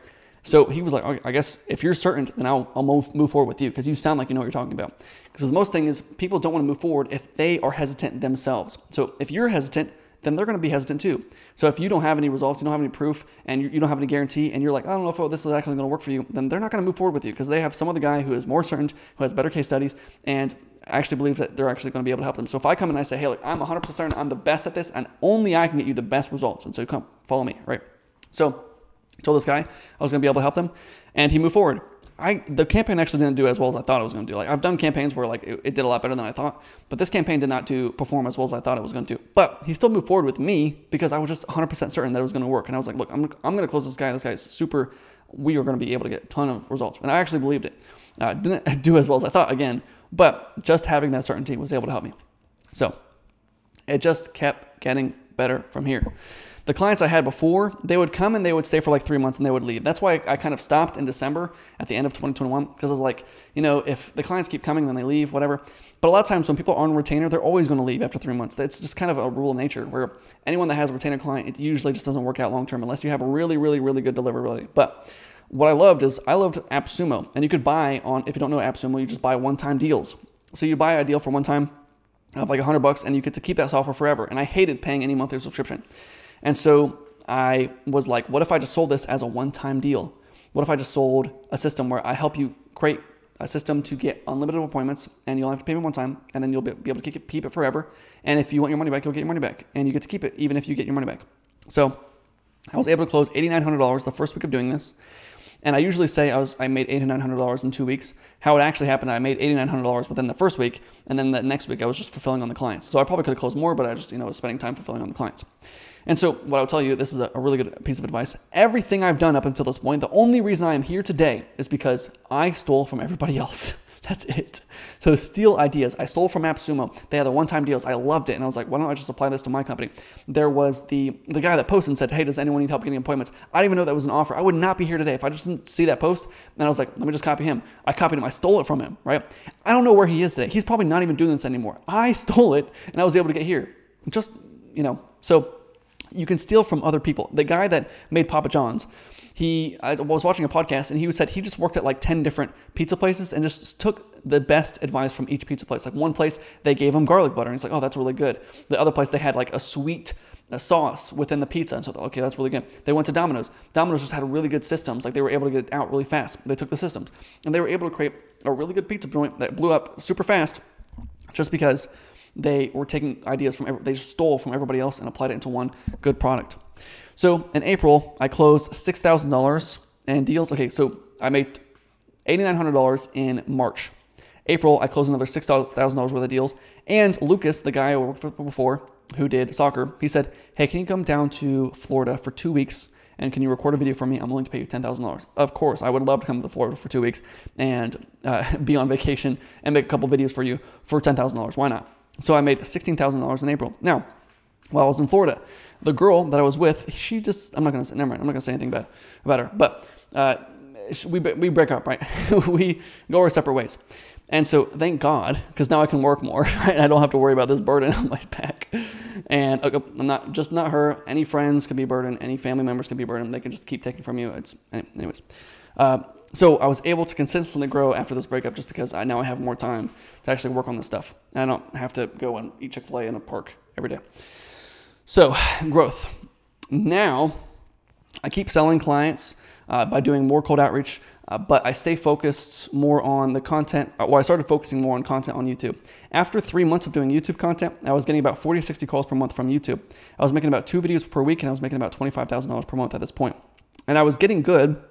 So he was like, okay, I guess if you're certain, then I'll, I'll move, move forward with you because you sound like you know what you're talking about. Because the most thing is people don't want to move forward if they are hesitant themselves. So if you're hesitant, then they're going to be hesitant too. So if you don't have any results, you don't have any proof, and you, you don't have any guarantee, and you're like, I don't know if oh, this is actually going to work for you, then they're not going to move forward with you because they have some other guy who is more certain, who has better case studies, and actually believe that they're actually going to be able to help them. So if I come and I say, hey, look, I'm 100% certain I'm the best at this, and only I can get you the best results, and so come follow me, right? So Told this guy I was going to be able to help them, and he moved forward. I the campaign actually didn't do as well as I thought it was going to do. Like I've done campaigns where like it, it, did a lot better than I thought, but this campaign did not do perform as well as I thought it was going to. Do. But he still moved forward with me because I was just 100% certain that it was going to work. And I was like, look, I'm I'm going to close this guy. This guy's super. We are going to be able to get a ton of results, and I actually believed it. Uh, didn't do as well as I thought again, but just having that certainty was able to help me. So it just kept getting better from here the clients I had before, they would come and they would stay for like three months and they would leave. That's why I kind of stopped in December at the end of 2021 because I was like, you know, if the clients keep coming, then they leave, whatever. But a lot of times when people are on retainer, they're always going to leave after three months. It's just kind of a rule of nature where anyone that has a retainer client, it usually just doesn't work out long term unless you have a really, really, really good deliverability. But what I loved is I loved AppSumo, and you could buy on if you don't know AppSumo, you just buy one-time deals. So you buy a deal for one time of like 100 bucks, and you get to keep that software forever. And I hated paying any monthly subscription. And so I was like, what if I just sold this as a one time deal? What if I just sold a system where I help you create a system to get unlimited appointments and you'll have to pay me one time and then you'll be able to keep it forever. And if you want your money back, you'll get your money back and you get to keep it even if you get your money back. So I was able to close $8,900 the first week of doing this. And I usually say I was I made eight to nine hundred dollars in two weeks. How it actually happened, I made eighty nine hundred dollars within the first week, and then the next week I was just fulfilling on the clients. So I probably could have closed more, but I just you know was spending time fulfilling on the clients. And so, what I'll tell you, this is a, really good piece of advice. Everything I've done up until this point, the only reason I am here today is because I stole from everybody else. That's it. So steal ideas. I stole from AppSumo. They had the one-time deals. I loved it, and I was like, why don't I just apply this to my company? There was the the guy that posted and said, hey, does anyone need help getting appointments? I didn't even know that was an offer. I would not be here today if I just didn't see that post. And I was like, let me just copy him. I copied him. I stole it from him. Right? I don't know where he is today. He's probably not even doing this anymore. I stole it, and I was able to get here. Just you know. So you can steal from other people. The guy that made Papa John's, he I was watching a podcast and he said he just worked at like 10 different pizza places and just took the best advice from each pizza place. Like one place they gave him garlic butter and he's like, "Oh, that's really good." The other place they had like a sweet a sauce within the pizza. And so, okay, that's really good. They went to Domino's. Domino's just had really good systems. Like they were able to get it out really fast. They took the systems and they were able to create a really good pizza joint that blew up super fast just because they were taking ideas from, they stole from everybody else and applied it into one good product. So in April, I closed $6,000 in deals. Okay, so I made $8,900 in March. April, I closed another $6,000 worth of deals. And Lucas, the guy I worked for before, who did soccer, he said, Hey, can you come down to Florida for two weeks and can you record a video for me? I'm willing to pay you $10,000. Of course, I would love to come to Florida for two weeks and uh, be on vacation and make a couple videos for you for $10,000. Why not? So I made $16,000 in April. Now, while I was in Florida, the girl that I was with, she just, I'm not going to say, never mind, I'm not going to say anything bad about her, but uh, we, we break up, right? we go our separate ways. And so thank God, because now I can work more, right? I don't have to worry about this burden on my back. And uh, I'm not just not her. Any friends can be a burden. Any family members can be a burden. They can just keep taking from you. It's anyways. Uh, so I was able to consistently grow after this breakup just because I now I have more time to actually work on this stuff. I don't have to go and eat Chick-fil-A in a park every day. So growth. Now I keep selling clients uh, by doing more cold outreach, uh, but I stay focused more on the content. Uh, well, I started focusing more on content on YouTube. After three months of doing YouTube content, I was getting about 40 to 60 calls per month from YouTube. I was making about two videos per week and I was making about $25,000 per month at this point. And I was getting good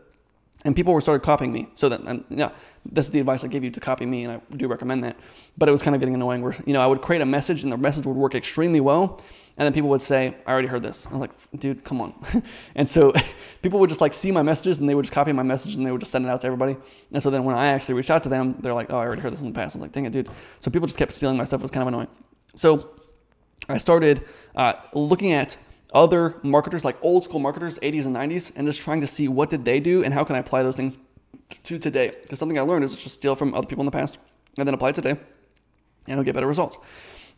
and people were started copying me. So that, and, yeah, this is the advice I gave you to copy me, and I do recommend that. But it was kind of getting annoying where, you know, I would create a message and the message would work extremely well. And then people would say, I already heard this. I was like, dude, come on. and so people would just like see my messages and they would just copy my message and they would just send it out to everybody. And so then when I actually reached out to them, they're like, oh, I already heard this in the past. I was like, dang it, dude. So people just kept stealing my stuff. It was kind of annoying. So I started uh, looking at other marketers, like old school marketers, 80s and 90s, and just trying to see what did they do and how can I apply those things to today. Because something I learned is just steal from other people in the past and then apply it today, and I'll get better results.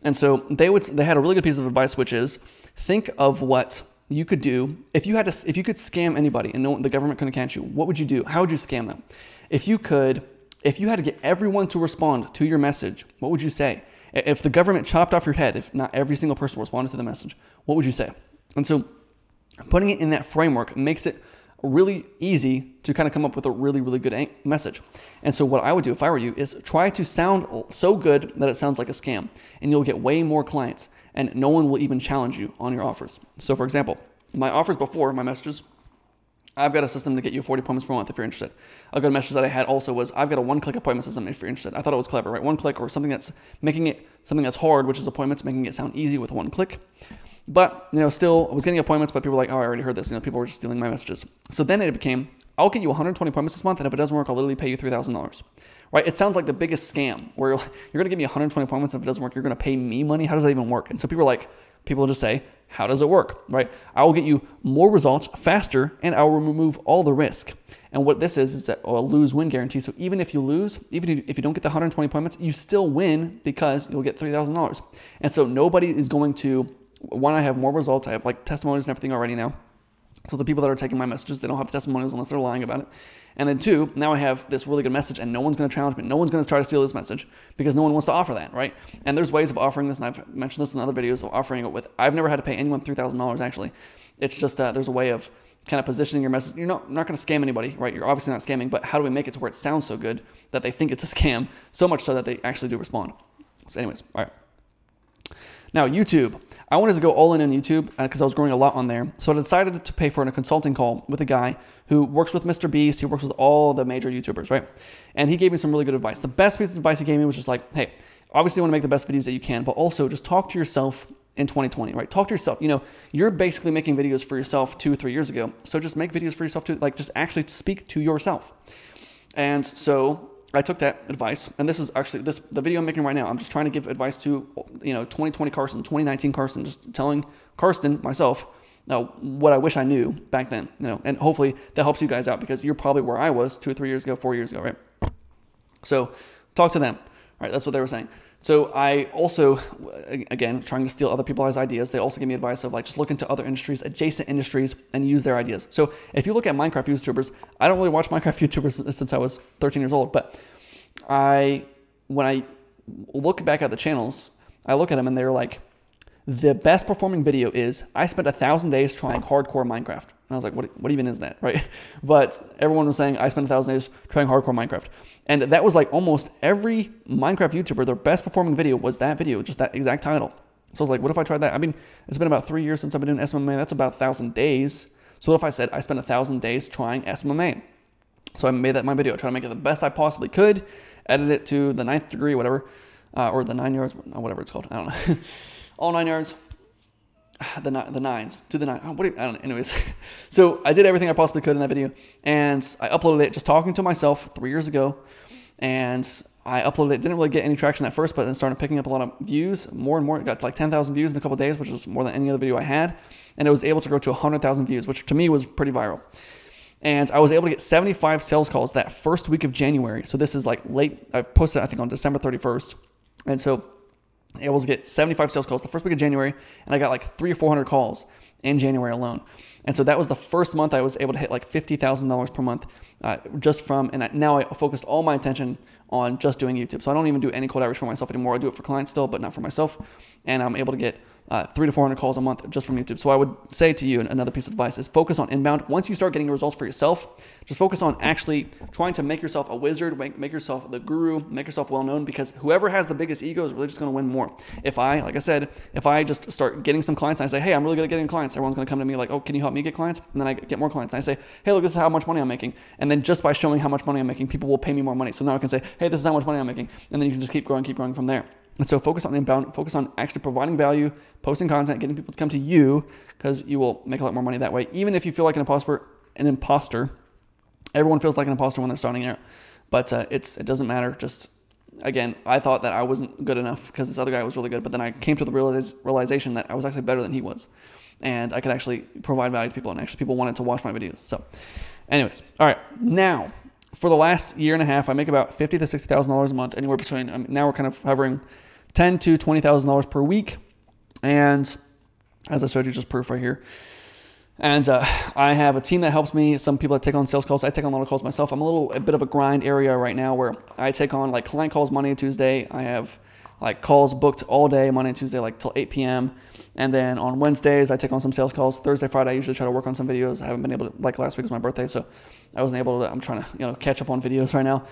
And so they would they had a really good piece of advice, which is think of what you could do if you had to if you could scam anybody and no the government couldn't catch you. What would you do? How would you scam them? If you could, if you had to get everyone to respond to your message, what would you say? If the government chopped off your head, if not every single person responded to the message, what would you say? And so putting it in that framework makes it really easy to kind of come up with a really, really good message. And so what I would do if I were you is try to sound so good that it sounds like a scam and you'll get way more clients and no one will even challenge you on your offers. So for example, my offers before, my messages, I've got a system to get you 40 appointments per month if you're interested. A good message that I had also was I've got a one click appointment system if you're interested. I thought it was clever, right? One click or something that's making it something that's hard, which is appointments, making it sound easy with one click. But, you know, still, I was getting appointments, but people were like, oh, I already heard this. You know, people were just stealing my messages. So then it became, I'll get you 120 appointments this month, and if it doesn't work, I'll literally pay you $3,000. Right? It sounds like the biggest scam where you're going to give me 120 appointments, and if it doesn't work, you're going to pay me money. How does that even work? And so people are like, people just say, how does it work? Right? I will get you more results faster, and I will remove all the risk. And what this is is that oh, a lose-win guarantee. So even if you lose, even if you don't get the 120 appointments, you still win because you'll get $3,000. And so nobody is going to one, I have more results. I have like testimonies and everything already now. So the people that are taking my messages, they don't have testimonials unless they're lying about it. And then two, now I have this really good message and no one's going to challenge me. No one's going to try to steal this message because no one wants to offer that, right? And there's ways of offering this, and I've mentioned this in other videos of offering it with, I've never had to pay anyone $3,000 actually. It's just, uh, there's a way of kind of positioning your message. You're not, not going to scam anybody, right? You're obviously not scamming, but how do we make it to where it sounds so good that they think it's a scam, so much so that they actually do respond? So anyways, all right. Now, YouTube. I wanted to go all in on YouTube because uh, I was growing a lot on there. So I decided to pay for a consulting call with a guy who works with Mr. Beast. He works with all the major YouTubers, right? And he gave me some really good advice. The best piece of advice he gave me was just like, hey, obviously you want to make the best videos that you can, but also just talk to yourself in 2020, right? Talk to yourself. You know, you're basically making videos for yourself two or three years ago. So just make videos for yourself too. Like just actually speak to yourself. And so I took that advice, and this is actually this the video I'm making right now. I'm just trying to give advice to you know 2020 Karston, 2019 Karston, just telling Karston myself now what I wish I knew back then. You know, and hopefully that helps you guys out because you're probably where I was two or three years ago, four years ago, right? So talk to them. Right, that's what they were saying. So I also, again, trying to steal other people's ideas. They also give me advice of like just look into other industries, adjacent industries, and use their ideas. So if you look at Minecraft YouTubers, I don't really watch Minecraft YouTubers since I was 13 years old, but I, when I look back at the channels, I look at them and they're like, the best performing video is I spent a thousand days trying hardcore Minecraft. And I was like, what, what even is that, right? But everyone was saying I spent a thousand days trying hardcore Minecraft. And that was like almost every Minecraft YouTuber, their best performing video was that video, just that exact title. So I was like, what if I tried that? I mean, it's been about three years since I've been doing SMMA. That's about a thousand days. So what if I said I spent a thousand days trying SMMA? So I made that my video, I tried to make it the best I possibly could, edit it to the ninth degree, whatever, uh, or the nine yards, whatever it's called. I don't know. all nine yards, the the nines to the nine. Oh, what you, I don't know. Anyways, so I did everything I possibly could in that video, and I uploaded it just talking to myself three years ago, and I uploaded it. Didn't really get any traction at first, but then started picking up a lot of views, more and more. It got like 10,000 views in a couple days, which was more than any other video I had, and it was able to grow to 100,000 views, which to me was pretty viral. And I was able to get 75 sales calls that first week of January. So this is like late. I posted I think on December 31st, and so able to get 75 sales calls the first week of January, and I got like three or 400 calls in January alone. And so that was the first month I was able to hit like $50,000 per month uh, just from, and now I focused all my attention on just doing YouTube. So I don't even do any cold outreach for myself anymore. I do it for clients still, but not for myself. And I'm able to get uh, three to 400 calls a month just from YouTube. So I would say to you, another piece of advice is focus on inbound. Once you start getting results for yourself, just focus on actually trying to make yourself a wizard, make, make yourself the guru, make yourself well known because whoever has the biggest ego is really just going to win more. If I, like I said, if I just start getting some clients and I say, hey, I'm really good at getting clients, everyone's going to come to me like, oh, can you help me get clients? And then I get more clients. And I say, hey, look, this is how much money I'm making. And then just by showing how much money I'm making, people will pay me more money. So now I can say, hey, this is how much money I'm making. And then you can just keep growing, keep growing from there. And so focus on inbound, focus on actually providing value, posting content, getting people to come to you because you will make a lot more money that way. Even if you feel like an imposter, an imposter, everyone feels like an imposter when they're starting out, but uh, it's it doesn't matter. Just again, I thought that I wasn't good enough because this other guy was really good, but then I came to the realization that I was actually better than he was, and I could actually provide value to people, and actually people wanted to watch my videos. So, anyways, all right, now for the last year and a half, I make about fifty to sixty thousand dollars a month, anywhere between. Um, now we're kind of hovering ten to twenty thousand dollars per week, and as I showed you, just proof right here. And uh, I have a team that helps me. Some people that take on sales calls. I take on a lot of calls myself. I'm a little a bit of a grind area right now where I take on like client calls Monday and Tuesday. I have like calls booked all day Monday and Tuesday, like till 8 p.m. And then on Wednesdays, I take on some sales calls. Thursday, Friday, I usually try to work on some videos. I haven't been able to, like last week was my birthday, so I wasn't able to, I'm trying to, you know, catch up on videos right now.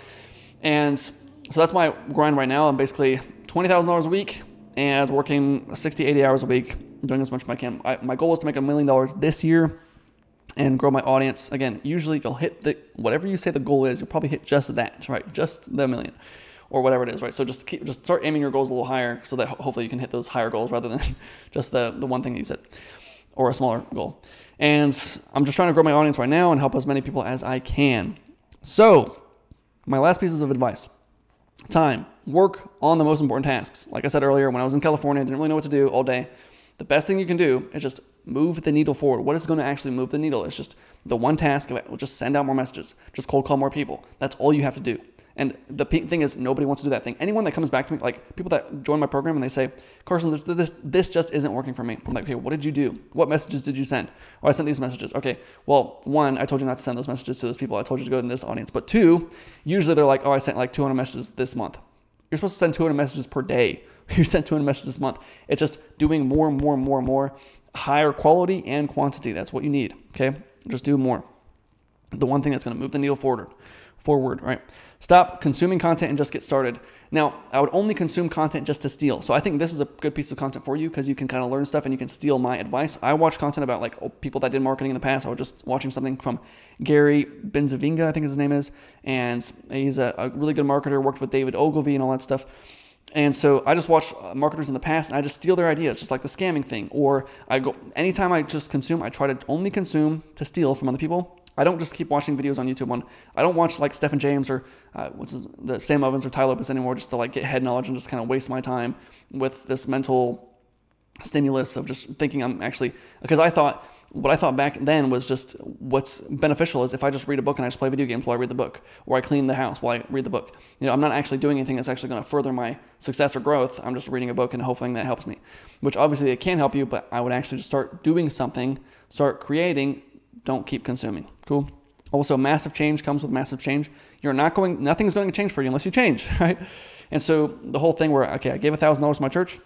And so that's my grind right now. I'm basically $20,000 a week and working 60, 80 hours a week, doing as much as I can. I, my goal is to make a million dollars this year. and grow my audience. Again, usually you'll hit the whatever you say the goal is, you'll probably hit just that, right? Just the million or whatever it is, right? So just keep just start aiming your goals a little higher so that hopefully you can hit those higher goals rather than just the the one thing you said or a smaller goal. And I'm just trying to grow my audience right now and help as many people as I can. So, my last pieces of advice. Time. Work on the most important tasks. Like I said earlier, when I was in California, I didn't really know what to do all day. The best thing you can do is just move the needle forward. What is going to actually move the needle? It's just the one task of it. We'll just send out more messages, just cold call more people. That's all you have to do. And the thing is, nobody wants to do that thing. Anyone that comes back to me, like people that join my program and they say, Karston, this, this, this just isn't working for me. I'm like, okay, what did you do? What messages did you send? Oh, I sent these messages. Okay, well, one, I told you not to send those messages to those people. I told you to go in this audience. But two, usually they're like, oh, I sent like 200 messages this month. You're supposed to send 200 messages per day. You sent 200 messages this month. It's just doing more and more and more and more, higher quality and quantity. That's what you need. Okay, just do more. The one thing that's going to move the needle forward forward, right? Stop consuming content and just get started. Now, I would only consume content just to steal. So I think this is a good piece of content for you because you can kind of learn stuff and you can steal my advice. I watch content about like people that did marketing in the past. I was just watching something from Gary Bencivenga, I think his name is, and he's a, a really good marketer, worked with David Ogilvy and all that stuff. And so I just watch uh, marketers in the past and I just steal their ideas, just like the scamming thing. Or I go, anytime I just consume, I try to only consume to steal from other people I don't just keep watching videos on YouTube on. I don't watch like Stefan James or uh, what's his, the Sam Ovens or Tai Lopez anymore just to like get head knowledge and just kind of waste my time with this mental stimulus of just thinking I'm actually because I thought what I thought back then was just what's beneficial is if I just read a book and I just play video games while I read the book, or I clean the house while I read the book. You know, I'm not actually doing anything that's actually going to further my success or growth. I'm just reading a book and hoping that helps me, which obviously it can help you, but I would actually just start doing something, start creating don't keep consuming. Cool. Also, massive change comes with massive change. You're not going, nothing's going to change for you unless you change, right? And so the whole thing where, okay, I gave $1,000 to my church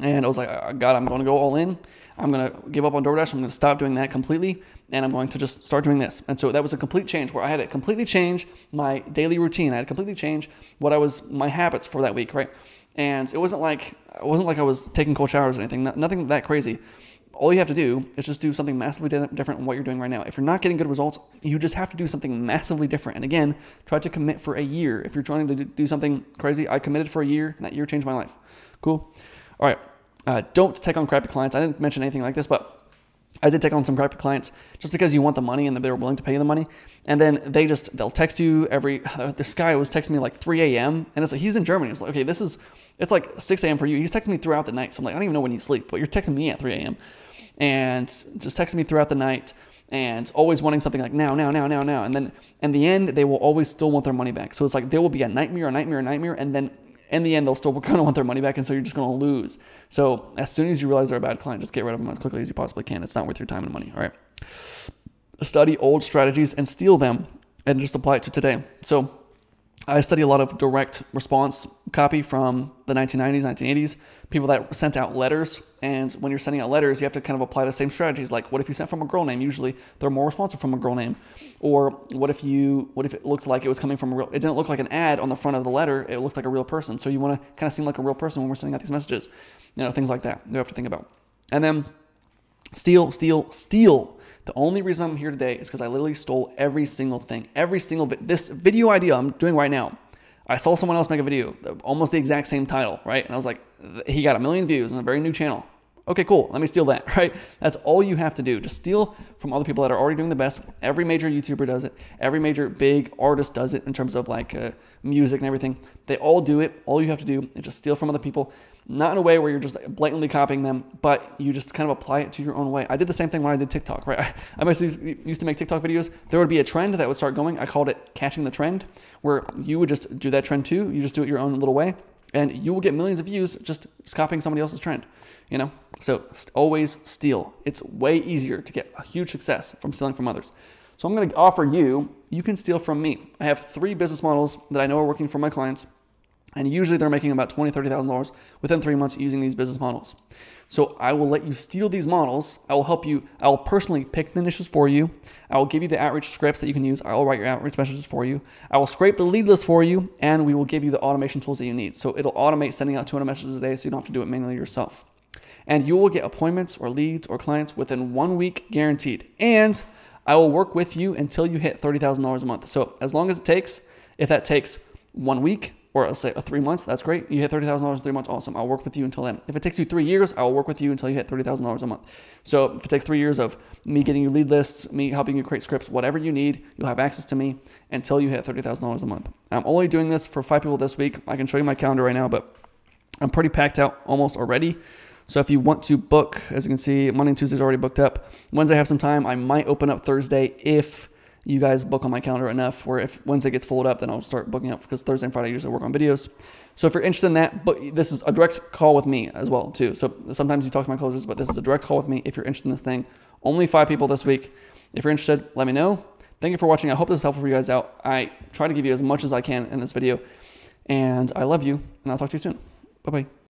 and I was like, uh, God, I'm going to go all in. I'm going to give up on DoorDash. I'm going to stop doing that completely. And I'm going to just start doing this. And so that was a complete change where I had to completely change my daily routine. I had to completely change what I was, my habits for that week, right? And it wasn't like, it wasn't like I was taking cold showers or anything, nothing that crazy all you have to do is just do something massively different than what you're doing right now. If you're not getting good results, you just have to do something massively different. And again, try to commit for a year. If you're trying to do something crazy, I committed for a year, and that year changed my life. Cool. All right. Uh, don't take on crappy clients. I didn't mention anything like this, but I did take on some crappy clients just because you want the money and they're willing to pay you the money. And then they just, they'll text you every, this guy was texting me like 3 a.m. And it's like, he's in Germany. It's like, okay, this is, it's like 6 a.m. for you. He's texting me throughout the night. So I'm like, I don't even know when you sleep, but you're texting me at 3 a.m and just texting me throughout the night and always wanting something like now, now, now, now, now. And then in the end, they will always still want their money back. So it's like there will be a nightmare, a nightmare, a nightmare, and then in the end, they'll still kind of want their money back, and so you're just going to lose. So as soon as you realize they're a bad client, just get rid of them as quickly as you possibly can. It's not worth your time and money. All right. Study old strategies and steal them, and just apply it to today. So I study a lot of direct response copy from the 1990s, 1980s, people that sent out letters. And when you're sending out letters, you have to kind of apply the same strategies. Like, what if you sent from a girl name? Usually, they're more responsive from a girl name. Or what if you, what if it looked like it was coming from a real? It didn't look like an ad on the front of the letter. It looked like a real person. So you want to kind of seem like a real person when we're sending out these messages. You know, things like that. You have to think about. And then steal, steal, steal the only reason I'm here today is because I literally stole every single thing, every single bit. This video idea I'm doing right now, I saw someone else make a video, almost the exact same title, right? And I was like, he got a million views on a very new channel. Okay, cool. Let me steal that, right? That's all you have to do. Just steal from other people that are already doing the best. Every major YouTuber does it. Every major big artist does it in terms of like uh, music and everything. They all do it. All you have to do is just steal from other people not in a way where you're just blatantly copying them, but you just kind of apply it to your own way. I did the same thing when I did TikTok, right? I, used to make TikTok videos. There would be a trend that would start going. I called it catching the trend, where you would just do that trend too. You just do it your own little way, and you will get millions of views just copying somebody else's trend. You know, so always steal. It's way easier to get a huge success from stealing from others. So I'm going to offer you. You can steal from me. I have three business models that I know are working for my clients and usually they're making about $20,000, $30,000 within three months using these business models. So I will let you steal these models. I will help you. I will personally pick the niches for you. I will give you the outreach scripts that you can use. I will write your outreach messages for you. I will scrape the lead list for you, and we will give you the automation tools that you need. So it'll automate sending out 200 messages a day so you don't have to do it manually yourself. and you will get appointments or leads or clients within one week guaranteed. And I will work with you until you hit $30,000 a month. So as long as it takes, if that takes one week or let's say a three months, that's great. You hit $30,000 in three months, awesome. I'll work with you until then. If it takes you three years, I'll work with you until you hit $30,000 a month. So if it takes three years of me getting you lead lists, me helping you create scripts, whatever you need, you'll have access to me until you hit $30,000 a month. I'm only doing this for five people this week. I can show you my calendar right now, but I'm pretty packed out almost already. So if you want to book, as you can see, Monday and Tuesday's already booked up. Wednesday I have some time. I might open up Thursday if you guys book on my calendar enough where if Wednesday gets full up, then I'll start booking up because Thursday and Friday I usually work on videos. So if you're interested in that, but this is a direct call with me as well too. So sometimes you talk to my closers, but this is a direct call with me if you're interested in this thing. Only five people this week. If you're interested, let me know. Thank you for watching. I hope this is helpful for you guys out. I try to give you as much as I can in this video. And I love you, and I'll talk to you soon. Bye-bye.